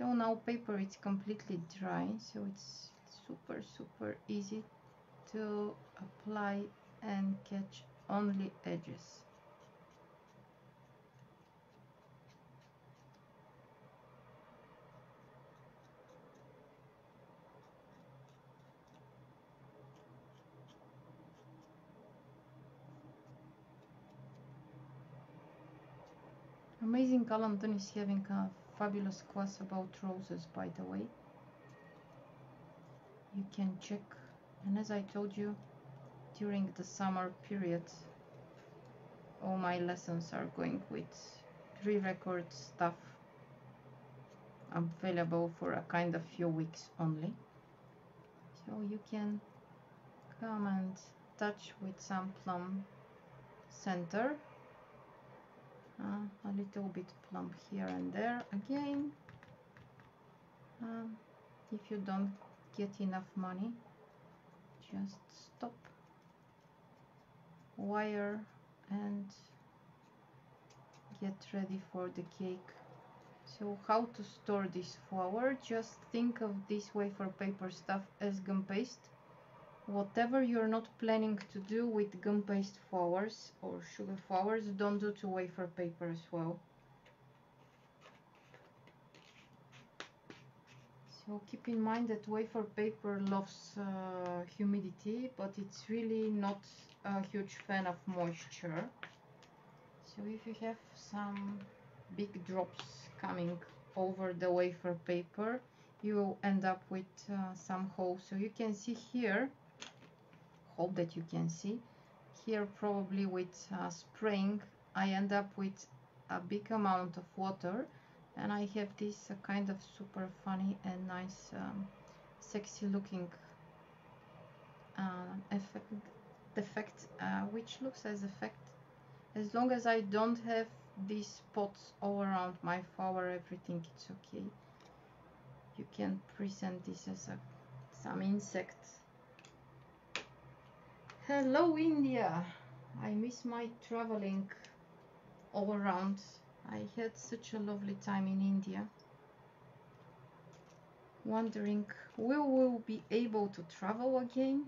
Speaker 1: so now paper is completely dry so it's super super easy to apply and catch only edges. Amazing color Dunn is having a fabulous class about roses, by the way. You can check. And as I told you, during the summer period, all my lessons are going with pre-record stuff available for a kind of few weeks only. So you can come and touch with some plum center uh, a little bit plump here and there again. Um, if you don't get enough money just stop. Wire and get ready for the cake. So how to store this flower? Just think of this wafer paper stuff as gum paste whatever you're not planning to do with gum paste flowers or sugar flowers don't do to wafer paper as well. So keep in mind that wafer paper loves uh, humidity but it's really not a huge fan of moisture. So if you have some big drops coming over the wafer paper you will end up with uh, some holes. So you can see here hope that you can see. Here probably with uh, spraying I end up with a big amount of water and I have this uh, kind of super funny and nice um, sexy looking uh, effect, uh, which looks as effect as long as I don't have these spots all around my flower everything it's okay. You can present this as a some insects Hello India! I miss my traveling all around. I had such a lovely time in India. Wondering will we be able to travel again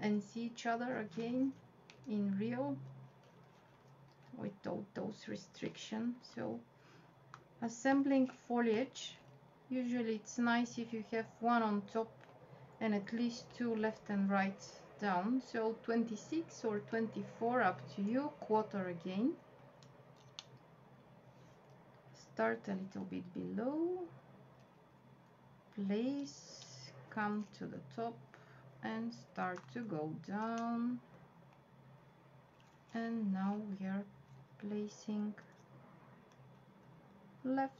Speaker 1: and see each other again in Rio without those restrictions. So assembling foliage usually it's nice if you have one on top and at least two left and right down so 26 or 24 up to you quarter again. Start a little bit below. Place come to the top and start to go down. And now we are placing left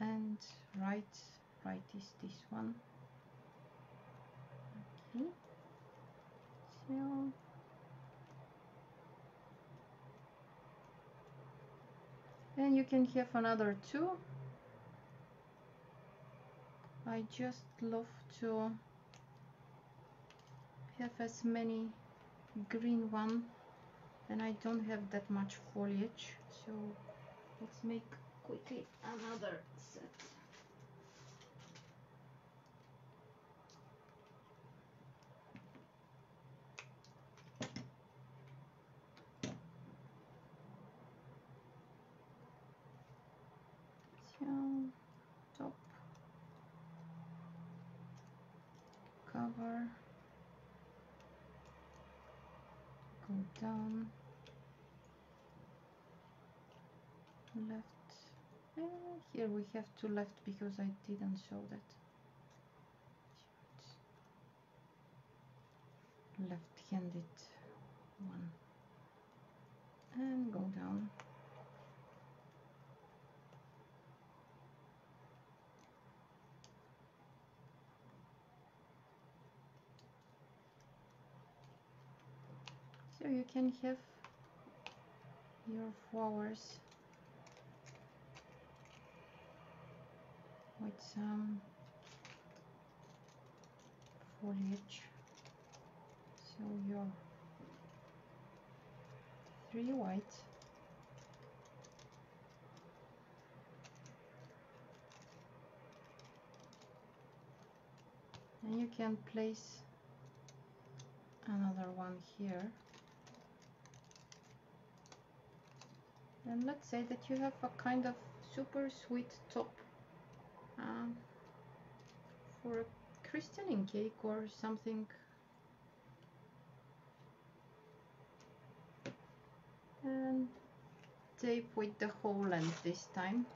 Speaker 1: and right. Right is this one and you can have another two. I just love to have as many green one and I don't have that much foliage so let's make quickly another set so top cover go down. Left. Eh, here we have two left because I didn't show that. Left-handed one. And go down so you can have your flowers with some foliage. So your three white and you can place another one here and let's say that you have a kind of super sweet top um, for a christening cake or something and tape with the whole length this time.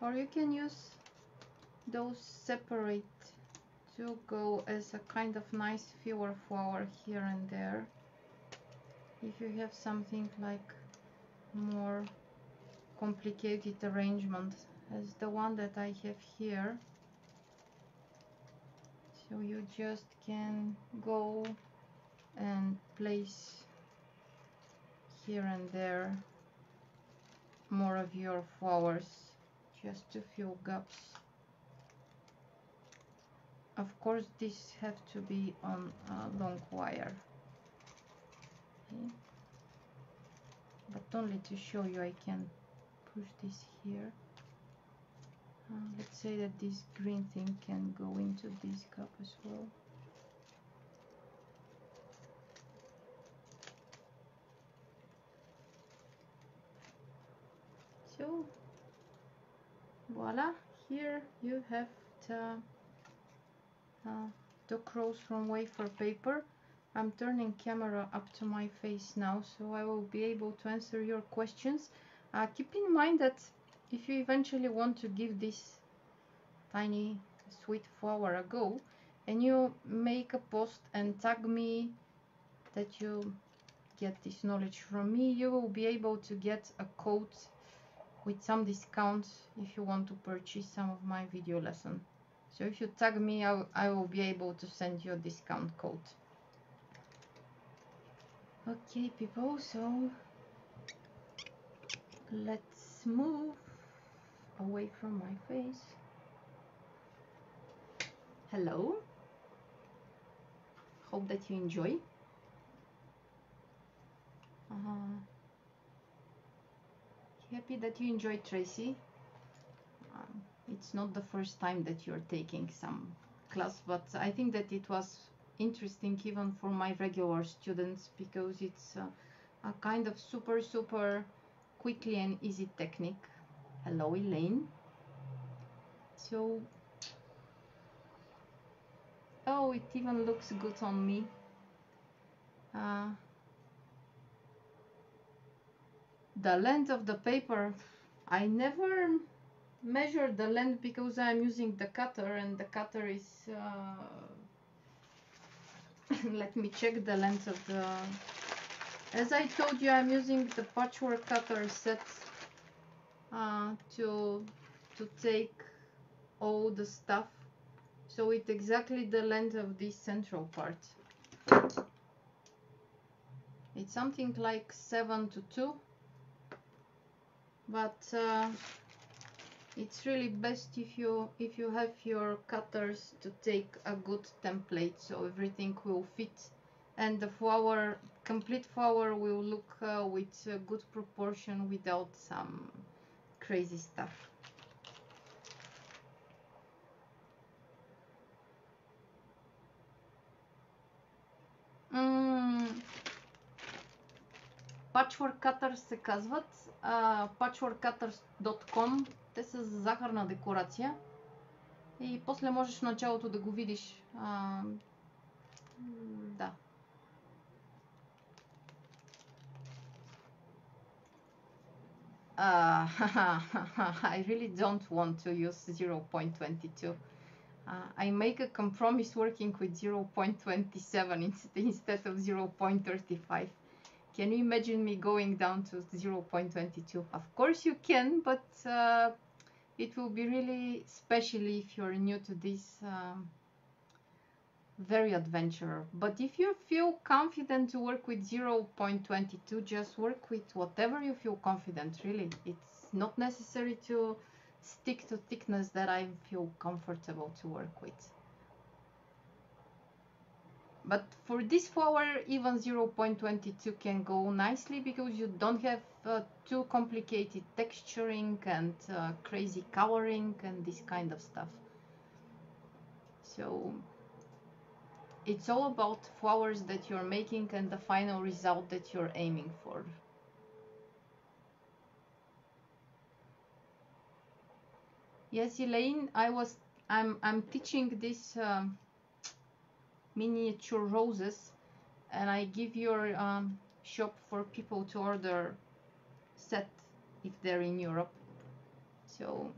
Speaker 1: Or you can use those separate to go as a kind of nice fewer flower here and there. If you have something like more complicated arrangement as the one that I have here. So you just can go and place here and there more of your flowers just to fill gaps. Of course this have to be on a long wire okay. but only to show you I can push this here uh, let's say that this green thing can go into this cup as well. So, voila, here you have the, uh, the crows from wafer paper. I'm turning camera up to my face now so I will be able to answer your questions. Uh, keep in mind that if you eventually want to give this tiny sweet flower a go and you make a post and tag me that you get this knowledge from me you will be able to get a code with some discount if you want to purchase some of my video lesson so if you tag me I, I will be able to send you a discount code okay people so let's move away from my face. Hello. Hope that you enjoy. Uh, happy that you enjoy Tracy. Um, it's not the first time that you're taking some class, but I think that it was interesting even for my regular students because it's a kind of super super quickly and easy technique. Hello Elaine. So oh it even looks good on me. Uh, the length of the paper. I never measure the length because I'm using the cutter and the cutter is uh, let me check the length of the as I told you I'm using the patchwork cutter set uh, to to take all the stuff. So it's exactly the length of this central part. It's something like 7 to 2 but uh, it's really best if you if you have your cutters to take a good template so everything will fit and the flower complete flower will look uh, with a good proportion without some crazy stuff. Patchwork Cutters се казват. Uh, patchworkcutters.com Те са за захарна декорация. И после можеш в началото да го видиш. Uh, да, uh, I really don't want to use 0.22. Uh, I make a compromise working with 0.27 instead of 0.35. Can you imagine me going down to 0.22? Of course you can, but uh, it will be really especially if you're new to this um, very adventurer but if you feel confident to work with 0.22 just work with whatever you feel confident really. It's not necessary to stick to thickness that I feel comfortable to work with but for this flower even 0.22 can go nicely because you don't have uh, too complicated texturing and uh, crazy coloring and this kind of stuff so it's all about flowers that you're making and the final result that you're aiming for. Yes, Elaine, I was I'm I'm teaching this um, miniature roses, and I give your um, shop for people to order set if they're in Europe. So,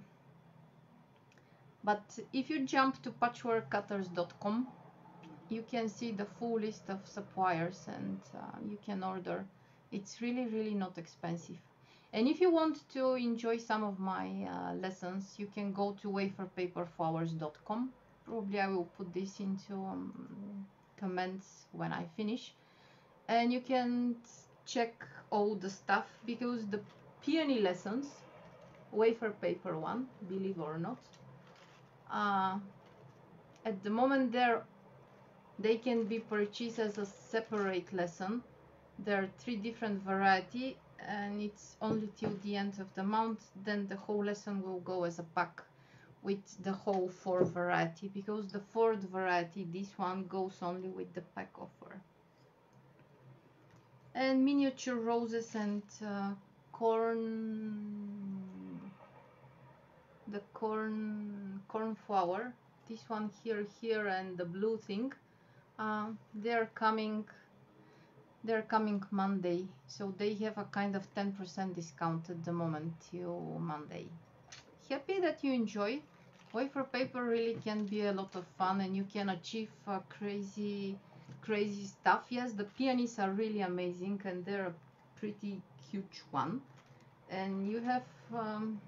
Speaker 1: but if you jump to patchworkcutters.com, you can see the full list of suppliers and uh, you can order. It's really, really not expensive. And if you want to enjoy some of my uh, lessons, you can go to waferpaperflowers.com. Probably I will put this into um, comments when I finish. And you can check all the stuff because the peony lessons, wafer paper one, believe or not, uh, at the moment they're they can be purchased as a separate lesson. There are three different variety and it's only till the end of the month then the whole lesson will go as a pack with the whole four variety because the fourth variety this one goes only with the pack offer. And miniature roses and uh, corn the corn cornflower this one here here and the blue thing. Uh, they're coming they're coming Monday so they have a kind of 10% discount at the moment till Monday happy that you enjoy. Wafer paper really can be a lot of fun and you can achieve uh, crazy crazy stuff. Yes the peonies are really amazing and they're a pretty huge one. And you have um,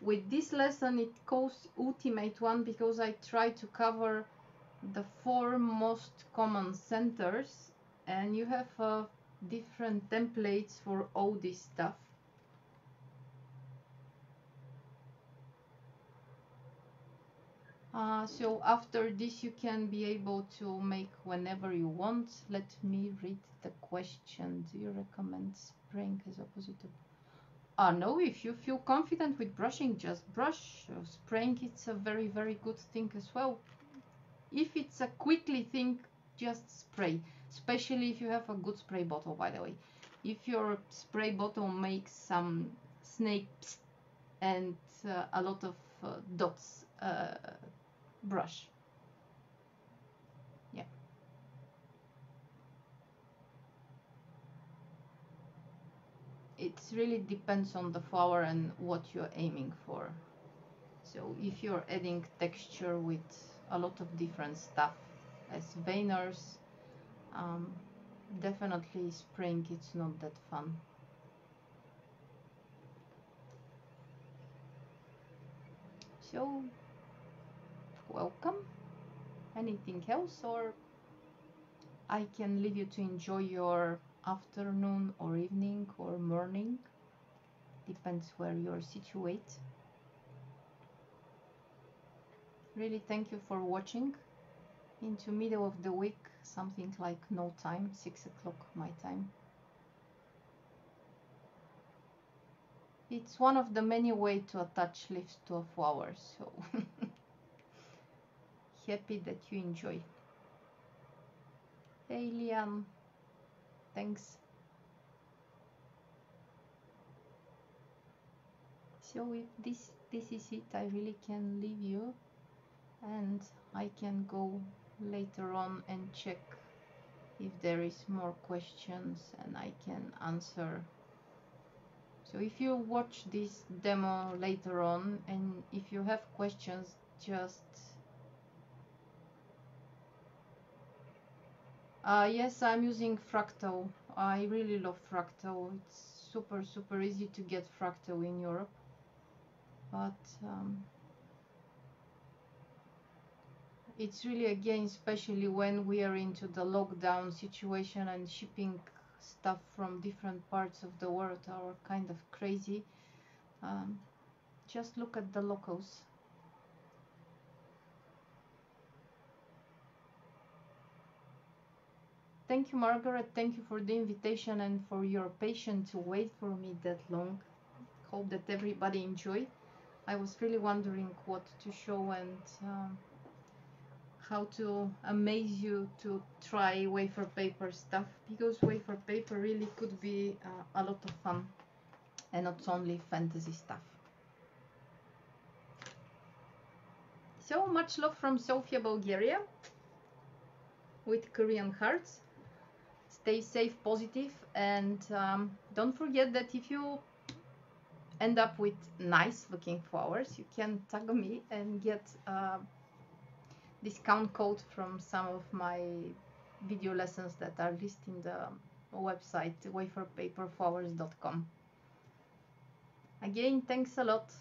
Speaker 1: with this lesson it calls ultimate one because I try to cover the four most common centers and you have uh, different templates for all this stuff uh, so after this you can be able to make whenever you want. Let me read the question. Do you recommend spraying as opposite to uh, no if you feel confident with brushing just brush. Uh, spraying it's a very very good thing as well. If it's a quickly thing just spray especially if you have a good spray bottle by the way. If your spray bottle makes some snakes and uh, a lot of uh, dots uh, brush. Yeah. It really depends on the flower and what you're aiming for. So if you're adding texture with a lot of different stuff as veiners um, definitely spring it's not that fun. So welcome. Anything else or I can leave you to enjoy your afternoon or evening or morning? Depends where you're situated really thank you for watching. Into middle of the week something like no time six o'clock my time. It's one of the many way to attach leaves to a flower so happy that you enjoy. Hey Liam. Thanks. So if this this is it I really can leave you and I can go later on and check if there is more questions and I can answer. So if you watch this demo later on and if you have questions just uh, yes I'm using Fractal. I really love Fractal. It's super super easy to get Fractal in Europe. But um, it's really again especially when we are into the lockdown situation and shipping stuff from different parts of the world are kind of crazy. Um, just look at the locals thank you margaret thank you for the invitation and for your patience to wait for me that long hope that everybody enjoyed. i was really wondering what to show and um, how to amaze you to try wafer paper stuff because wafer paper really could be uh, a lot of fun and not only fantasy stuff. So much love from Sofia, Bulgaria with Korean hearts. Stay safe, positive, and um, don't forget that if you end up with nice looking flowers, you can tag me and get a discount code from some of my video lessons that are listed in the website waferpaperflowers.com. Again, thanks a lot